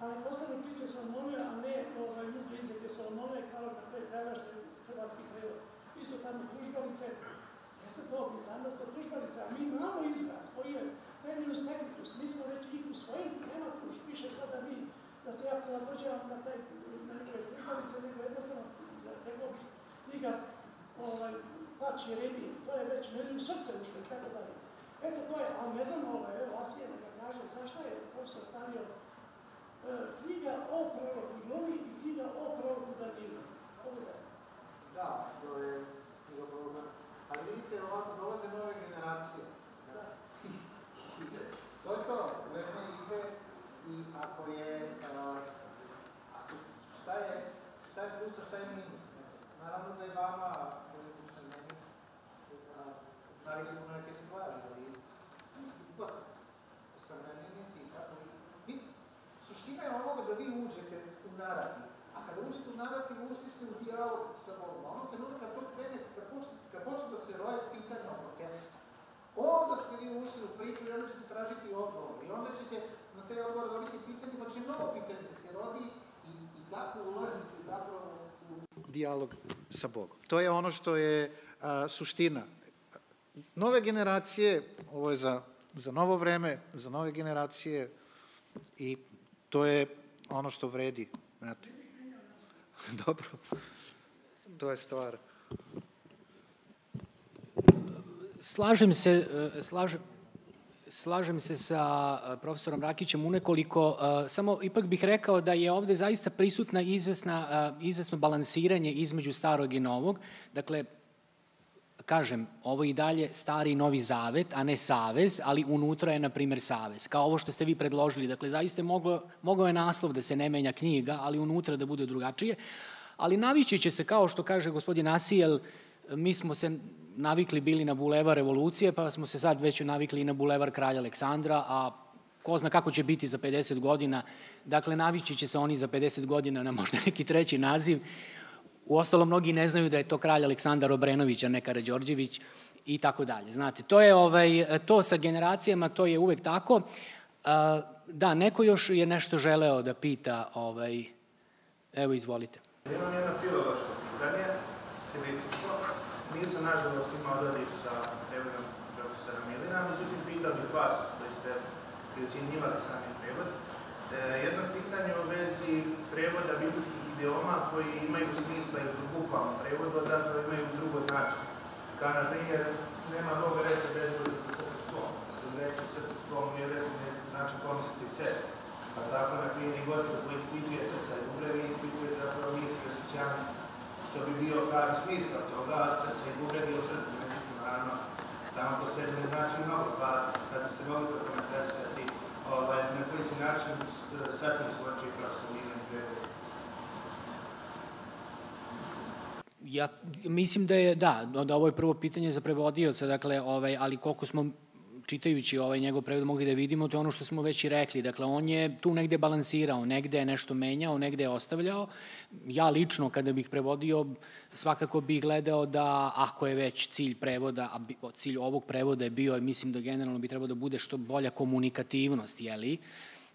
ali postane priče Solomone, a ne ovaj, mudre izreke Solomone, kao na kraju kraja što je hrvatski prevod. Isto tamo tužbanice, jeste to, mi znamo da ste tužbanice, a mi imamo izraz koji je terminus technicus, mi smo već ih usvojili, nema tu, piše sad da mi, da se ja prilagođavam na, taj, na njegove tužbanice, nego jednostavno, da rekao bih, knjiga ovaj, Plać Jeremije, to je već meni u srce ušlo i tako dalje. Eto, to je, ali ne znam, ovaj, evo, Asije neka kaže, zašto je profesor stavio knjiga o proroku Jovi i knjiga o proroku Danilu. Pogledajte.
Da, to je knjiga proroka. Ali vidite, ovako dolaze nove generacije. Da. to je to, vreme ide i ako je, uh, šta je, šta je plus, a šta je minus? Naravno da je vama, da je plus meni, navikli smo na neke stvari, ali ipak, osavremeniti i tako i Suština je onoga da vi uđete u narativ. A kada uđete u narativ, ušli ste u dijalog sa Bogom. A ono trenutka kad to krene, kad počne, kad počne da se roje pitanja oko teksta, onda ste vi ušli u priču i onda ćete tražiti odgovor. I onda ćete na te odgovore dobiti pitanje, pa će novo pitanje da se rodi i, i tako ulazite zapravo u dijalog sa Bogom. To je ono što je a, suština. Nove generacije, ovo je za, za novo vreme, za nove generacije i To je ono što vredi, znate. Dobro, to je stvar.
Slažem se, slažem, slažem se sa profesorom Rakićem u nekoliko, samo ipak bih rekao da je ovde zaista prisutna izvesna, izvesno balansiranje između starog i novog. Dakle, kažem, ovo i dalje stari novi zavet, a ne savez, ali unutra je, na primer, savez. Kao ovo što ste vi predložili. Dakle, zaista moglo, mogao je naslov da se ne menja knjiga, ali unutra da bude drugačije. Ali navići će se, kao što kaže gospodin Asijel, mi smo se navikli bili na bulevar revolucije, pa smo se sad već navikli i na bulevar kralja Aleksandra, a ko zna kako će biti za 50 godina. Dakle, navići će se oni za 50 godina na možda neki treći naziv. U ostalo, mnogi ne znaju da je to kralj Aleksandar Obrenović, a ne Karadžorđević i tako dalje. Znate, to je ovaj, to sa generacijama, to je uvek tako. Da, neko još je nešto želeo da pita, ovaj, evo izvolite.
Imam pitanje, stilističko. Nisam nažalost imao dodir sa prevodom profesora Milina, međutim pitao bih vas, koji ste prezinjivali sami prevod. E, jedno pitanje u vezi prevoda biblijskih idioma koji imaju smisla i u bukvalnom prevodu, a zapravo imaju drugo značenje. Kao na primjer, nema Boga reći bez u srcu svom. Mislim, reći u srcu svom je resno znači pomisliti sebe. Pa tako, na primjer, i gospod koji ispituje srca i uvrede, ispituje zapravo misli osjećanje, što bi bio pravi smisao toga, srce i uvrede u srcu, međutim, naravno, samo po sebi ne znači mnogo, pa kada ste mogli prokomentarisati ovaj, na koji se način satim svoči prosto miran prevod.
Ja mislim da je, da, da ovo je prvo pitanje za prevodioca, dakle, ovaj, ali koliko smo čitajući ovaj njegov prevod mogli da vidimo, to je ono što smo već i rekli. Dakle, on je tu negde balansirao, negde je nešto menjao, negde je ostavljao. Ja lično, kada bih prevodio, svakako bih gledao da ako je već cilj prevoda, a cilj ovog prevoda je bio, mislim da generalno bi trebao da bude što bolja komunikativnost, jeli,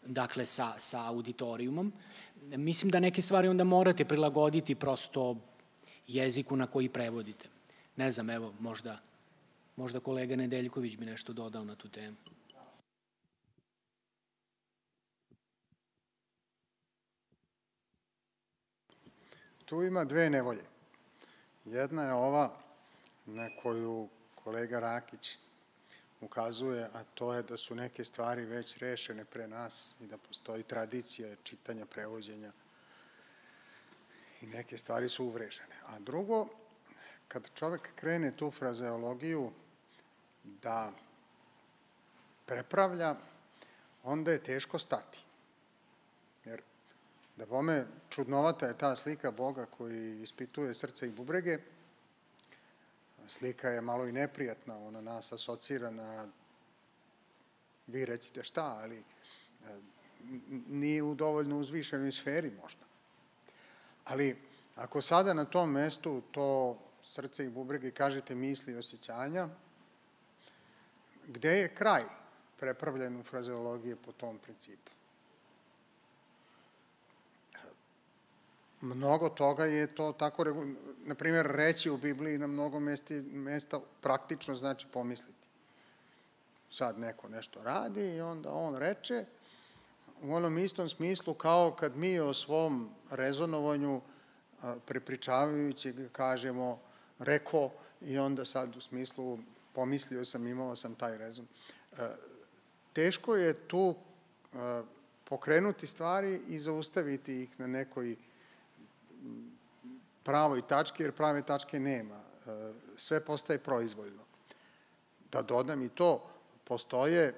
dakle, sa, sa auditorijumom. Mislim da neke stvari onda morate prilagoditi prosto jeziku na koji prevodite. Ne znam, evo, možda Možda kolega Nedeljković bi nešto dodao na tu temu.
Tu ima dve nevolje. Jedna je ova na koju kolega Rakić ukazuje, a to je da su neke stvari već rešene pre nas i da postoji tradicija čitanja, prevođenja i neke stvari su uvrežene. A drugo, kad čovek krene tu frazeologiju da prepravlja, onda je teško stati. Jer da vome čudnovata je ta slika Boga koji ispituje srce i bubrege, slika je malo i neprijatna, ona nas asocira na vi recite šta, ali e, nije u dovoljno uzvišenoj sferi možda. Ali ako sada na tom mestu to srce i bubrege kažete misli i osjećanja, Gde je kraj prepravljen u frazeologije po tom principu? Mnogo toga je to tako, na primjer, reći u Bibliji na mnogo mesti, mesta praktično znači pomisliti. Sad neko nešto radi i onda on reče u onom istom smislu kao kad mi o svom rezonovanju prepričavajući kažemo reko i onda sad u smislu pomislio sam, imao sam taj rezon. E, teško je tu e, pokrenuti stvari i zaustaviti ih na nekoj pravoj tački, jer prave tačke nema. E, sve postaje proizvoljno. Da dodam i to, postoje,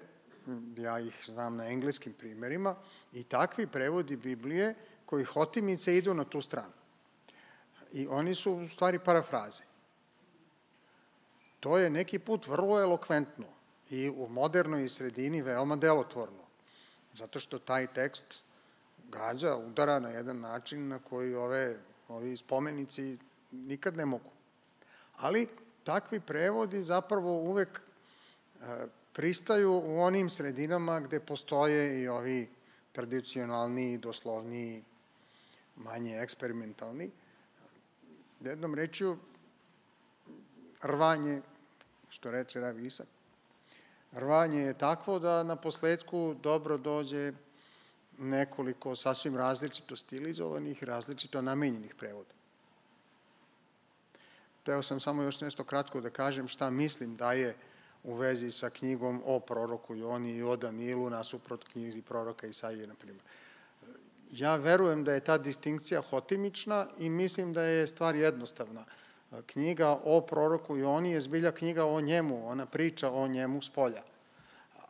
ja ih znam na engleskim primerima, i takvi prevodi Biblije koji hotimice idu na tu stranu. I oni su u stvari parafraze to je neki put vrlo elokventno i u modernoj sredini veoma delotvorno, zato što taj tekst gađa, udara na jedan način na koji ove, ovi spomenici nikad ne mogu. Ali takvi prevodi zapravo uvek e, pristaju u onim sredinama gde postoje i ovi tradicionalni, doslovni, manje eksperimentalni. Jednom rečju, rvanje što reče Rav Isak. Rvanje je takvo da na posledku dobro dođe nekoliko sasvim različito stilizovanih, različito namenjenih prevoda. Teo sam samo još nešto kratko da kažem šta mislim da je u vezi sa knjigom o proroku Joni i o Danilu nasuprot knjizi proroka Isaije, na primjer. Ja verujem da je ta distinkcija hotimična i mislim da je stvar jednostavna. Knjiga o proroku Joni je zbilja knjiga o njemu, ona priča o njemu s polja.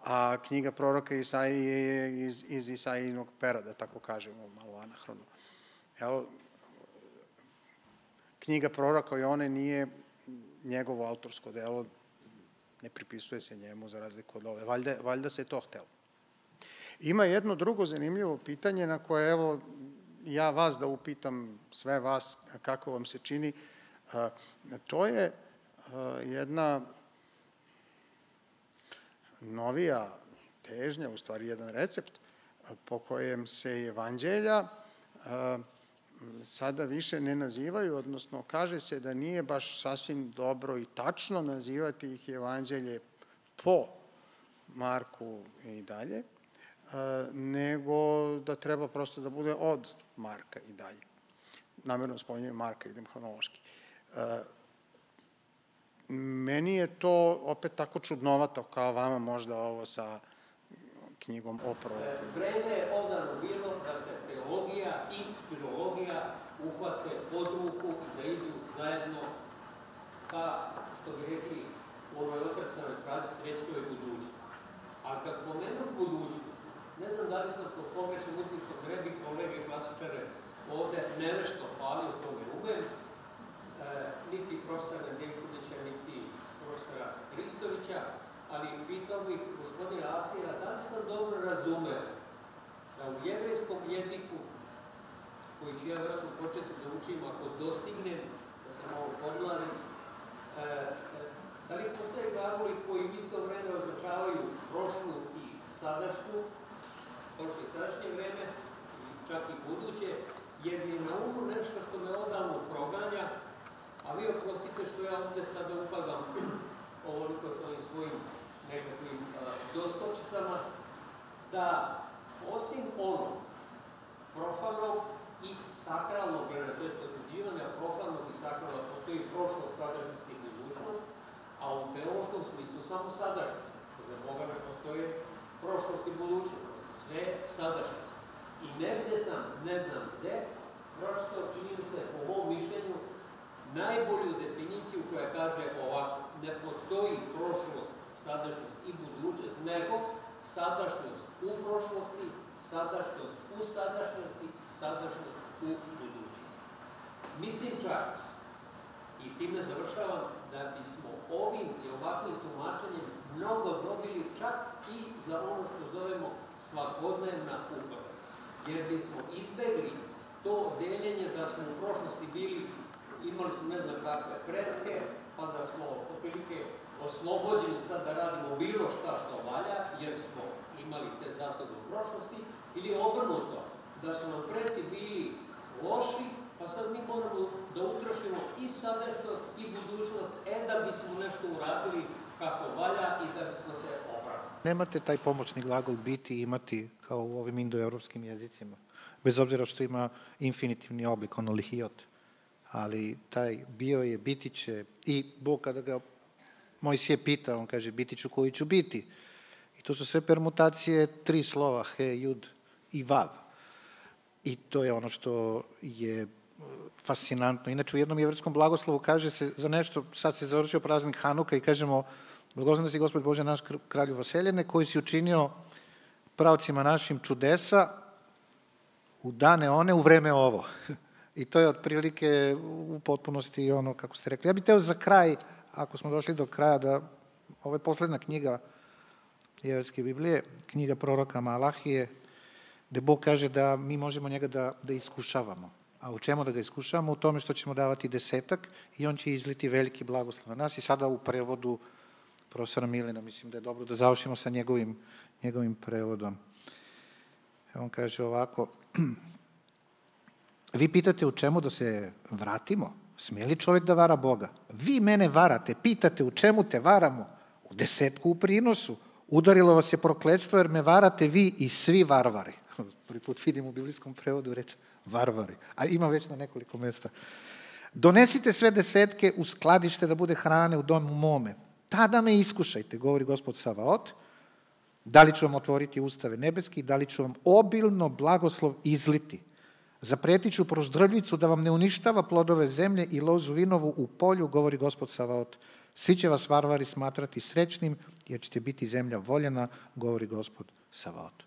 A knjiga proroka Isaije je iz, iz Isaijinog pera, da tako kažemo, malo anahrono. Jel? Knjiga proroka Jone nije njegovo autorsko delo, ne pripisuje se njemu za razliku od ove. Valjda, valjda se to htelo. Ima jedno drugo zanimljivo pitanje na koje evo ja vas da upitam, sve vas, kako vam se čini. To je jedna novija težnja, u stvari jedan recept, po kojem se evanđelja sada više ne nazivaju, odnosno kaže se da nije baš sasvim dobro i tačno nazivati ih evanđelje po Marku i dalje, nego da treba prosto da bude od Marka i dalje. Namerno spominjujem Marka, idem hronološki. Meni je to opet tako čudnovato kao vama možda ovo sa knjigom o proroku.
Vreme je odavno bilo da se teologija i filologija uhvate pod ruku i da idu zajedno ka, što bi rekli u ovoj otrcanoj frazi, svetloj budućnosti. Ali kad pomenuo budućnost, ne znam da li sam to pogrešan utiskom ne bi kolege klasičare ovde ne nešto hvali o tome umem, niti profesora Nedeljkovića, niti profesora Hristovića, ali pitao bih gospodina Asira, da li sam dobro razumeo da u jevrejskom jeziku, koji ću ja vjerojatno početi da učim ako dostignem, da se malo podglavim, e, e, da li postoje glagoli koji isto vreme označavaju prošlu i sadašnju, prošlo i sadašnje vreme, čak i buduće, jer mi je na umu nešto što me odavno proganja, a vi oprostite što ja ovde sada upadam ovoliko sa ovim svojim nekakvim doskočicama, da osim ono profanog i sakralnog vremena, to je potvrđivanja profanog i sakralnog, postoji prošlost, sadašnjost i budućnost, a u teološkom smislu samo sadašnjost. Za Boga ne postoje prošlost i budućnost, sve sadašnjost. I negde sam, ne znam gde, pročitao, čini mi se, po mom mišljenju, najbolju definiciju koja kaže ovako, ne postoji prošlost, sadašnjost i budućnost, nego sadašnjost u prošlosti, sadašnjost u sadašnjosti, sadašnjost u budućnosti. Mislim čak, i time završavam, da bismo ovim i ovakvim tumačenjem mnogo dobili čak i za ono što zovemo svakodnevna uprava. Jer bismo izbegli to deljenje da smo u prošlosti bili, imali smo ne znam kakve predke, pa da smo otprilike oslobođeni sad da radimo bilo šta što valja, jer smo imali te zasade u prošlosti, ili obrnuto, da su nam preci bili loši, pa sad mi moramo da utrošimo i sadašnjost i budućnost, e da bismo nešto uradili kako valja i da bismo se opravili.
Nemate taj pomoćni glagol biti i imati kao u ovim indoevropskim jezicima, bez obzira što ima infinitivni oblik, ono lihiot. Ali taj bio je, biti će i Bog kada ga Mojsije pita, on kaže biti ću koji ću biti. I to su sve permutacije tri slova, he, jud i vav. I to je ono što je fascinantno. Inače, u jednom jevrskom blagoslovu kaže se za nešto, sad se završio praznik Hanuka i kažemo Blagoslan da si Gospod Bože naš kralju Vaseljene, koji si učinio pravcima našim čudesa u dane one, u vreme ovo. I to je otprilike u potpunosti ono kako ste rekli. Ja bih teo za kraj, ako smo došli do kraja, da ovo je posledna knjiga Jeverske Biblije, knjiga proroka Malahije, gde Bog kaže da mi možemo njega da, da iskušavamo. A u čemu da ga iskušavamo? U tome što ćemo davati desetak i on će izliti veliki blagoslov na nas. I sada u prevodu profesora Milina, mislim da je dobro da završimo sa njegovim, njegovim prevodom. On kaže ovako, vi pitate u čemu da se vratimo? Smije li čovjek da vara Boga? Vi mene varate, pitate u čemu te varamo? U desetku u prinosu. Udarilo vas je prokledstvo jer me varate vi i svi varvari. Prvi put vidim u biblijskom prevodu reč varvari, a ima već na nekoliko mesta. Donesite sve desetke u skladište da bude hrane u domu mome. tada me iskušajte, govori gospod Savaot, da li ću vam otvoriti ustave nebeski, da li ću vam obilno blagoslov izliti. Zapretit ću proždrljicu da vam ne uništava plodove zemlje i lozu vinovu u polju, govori gospod Savaot. Svi će vas varvari smatrati srećnim, jer ćete biti zemlja voljena, govori gospod Savaot.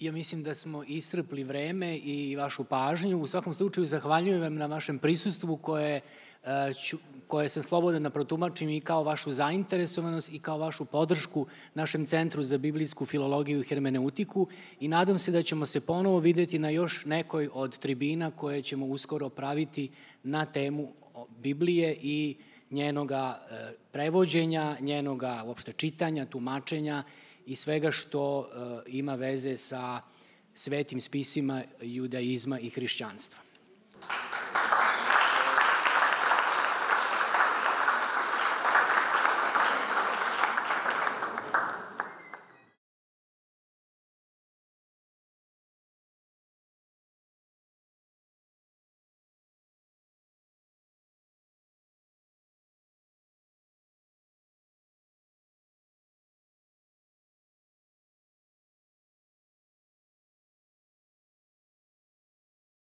Ja mislim da smo isrpli vreme i vašu pažnju. U svakom slučaju zahvaljujem vam na vašem prisustvu koje, ću, koje se slobodan da protumačim i kao vašu zainteresovanost i kao vašu podršku našem Centru za biblijsku filologiju i hermeneutiku i nadam se da ćemo se ponovo videti na još nekoj od tribina koje ćemo uskoro praviti na temu Biblije i njenoga e, prevođenja, njenoga uopšte čitanja, tumačenja i svega što e, ima veze sa svetim spisima judaizma i hrišćanstva.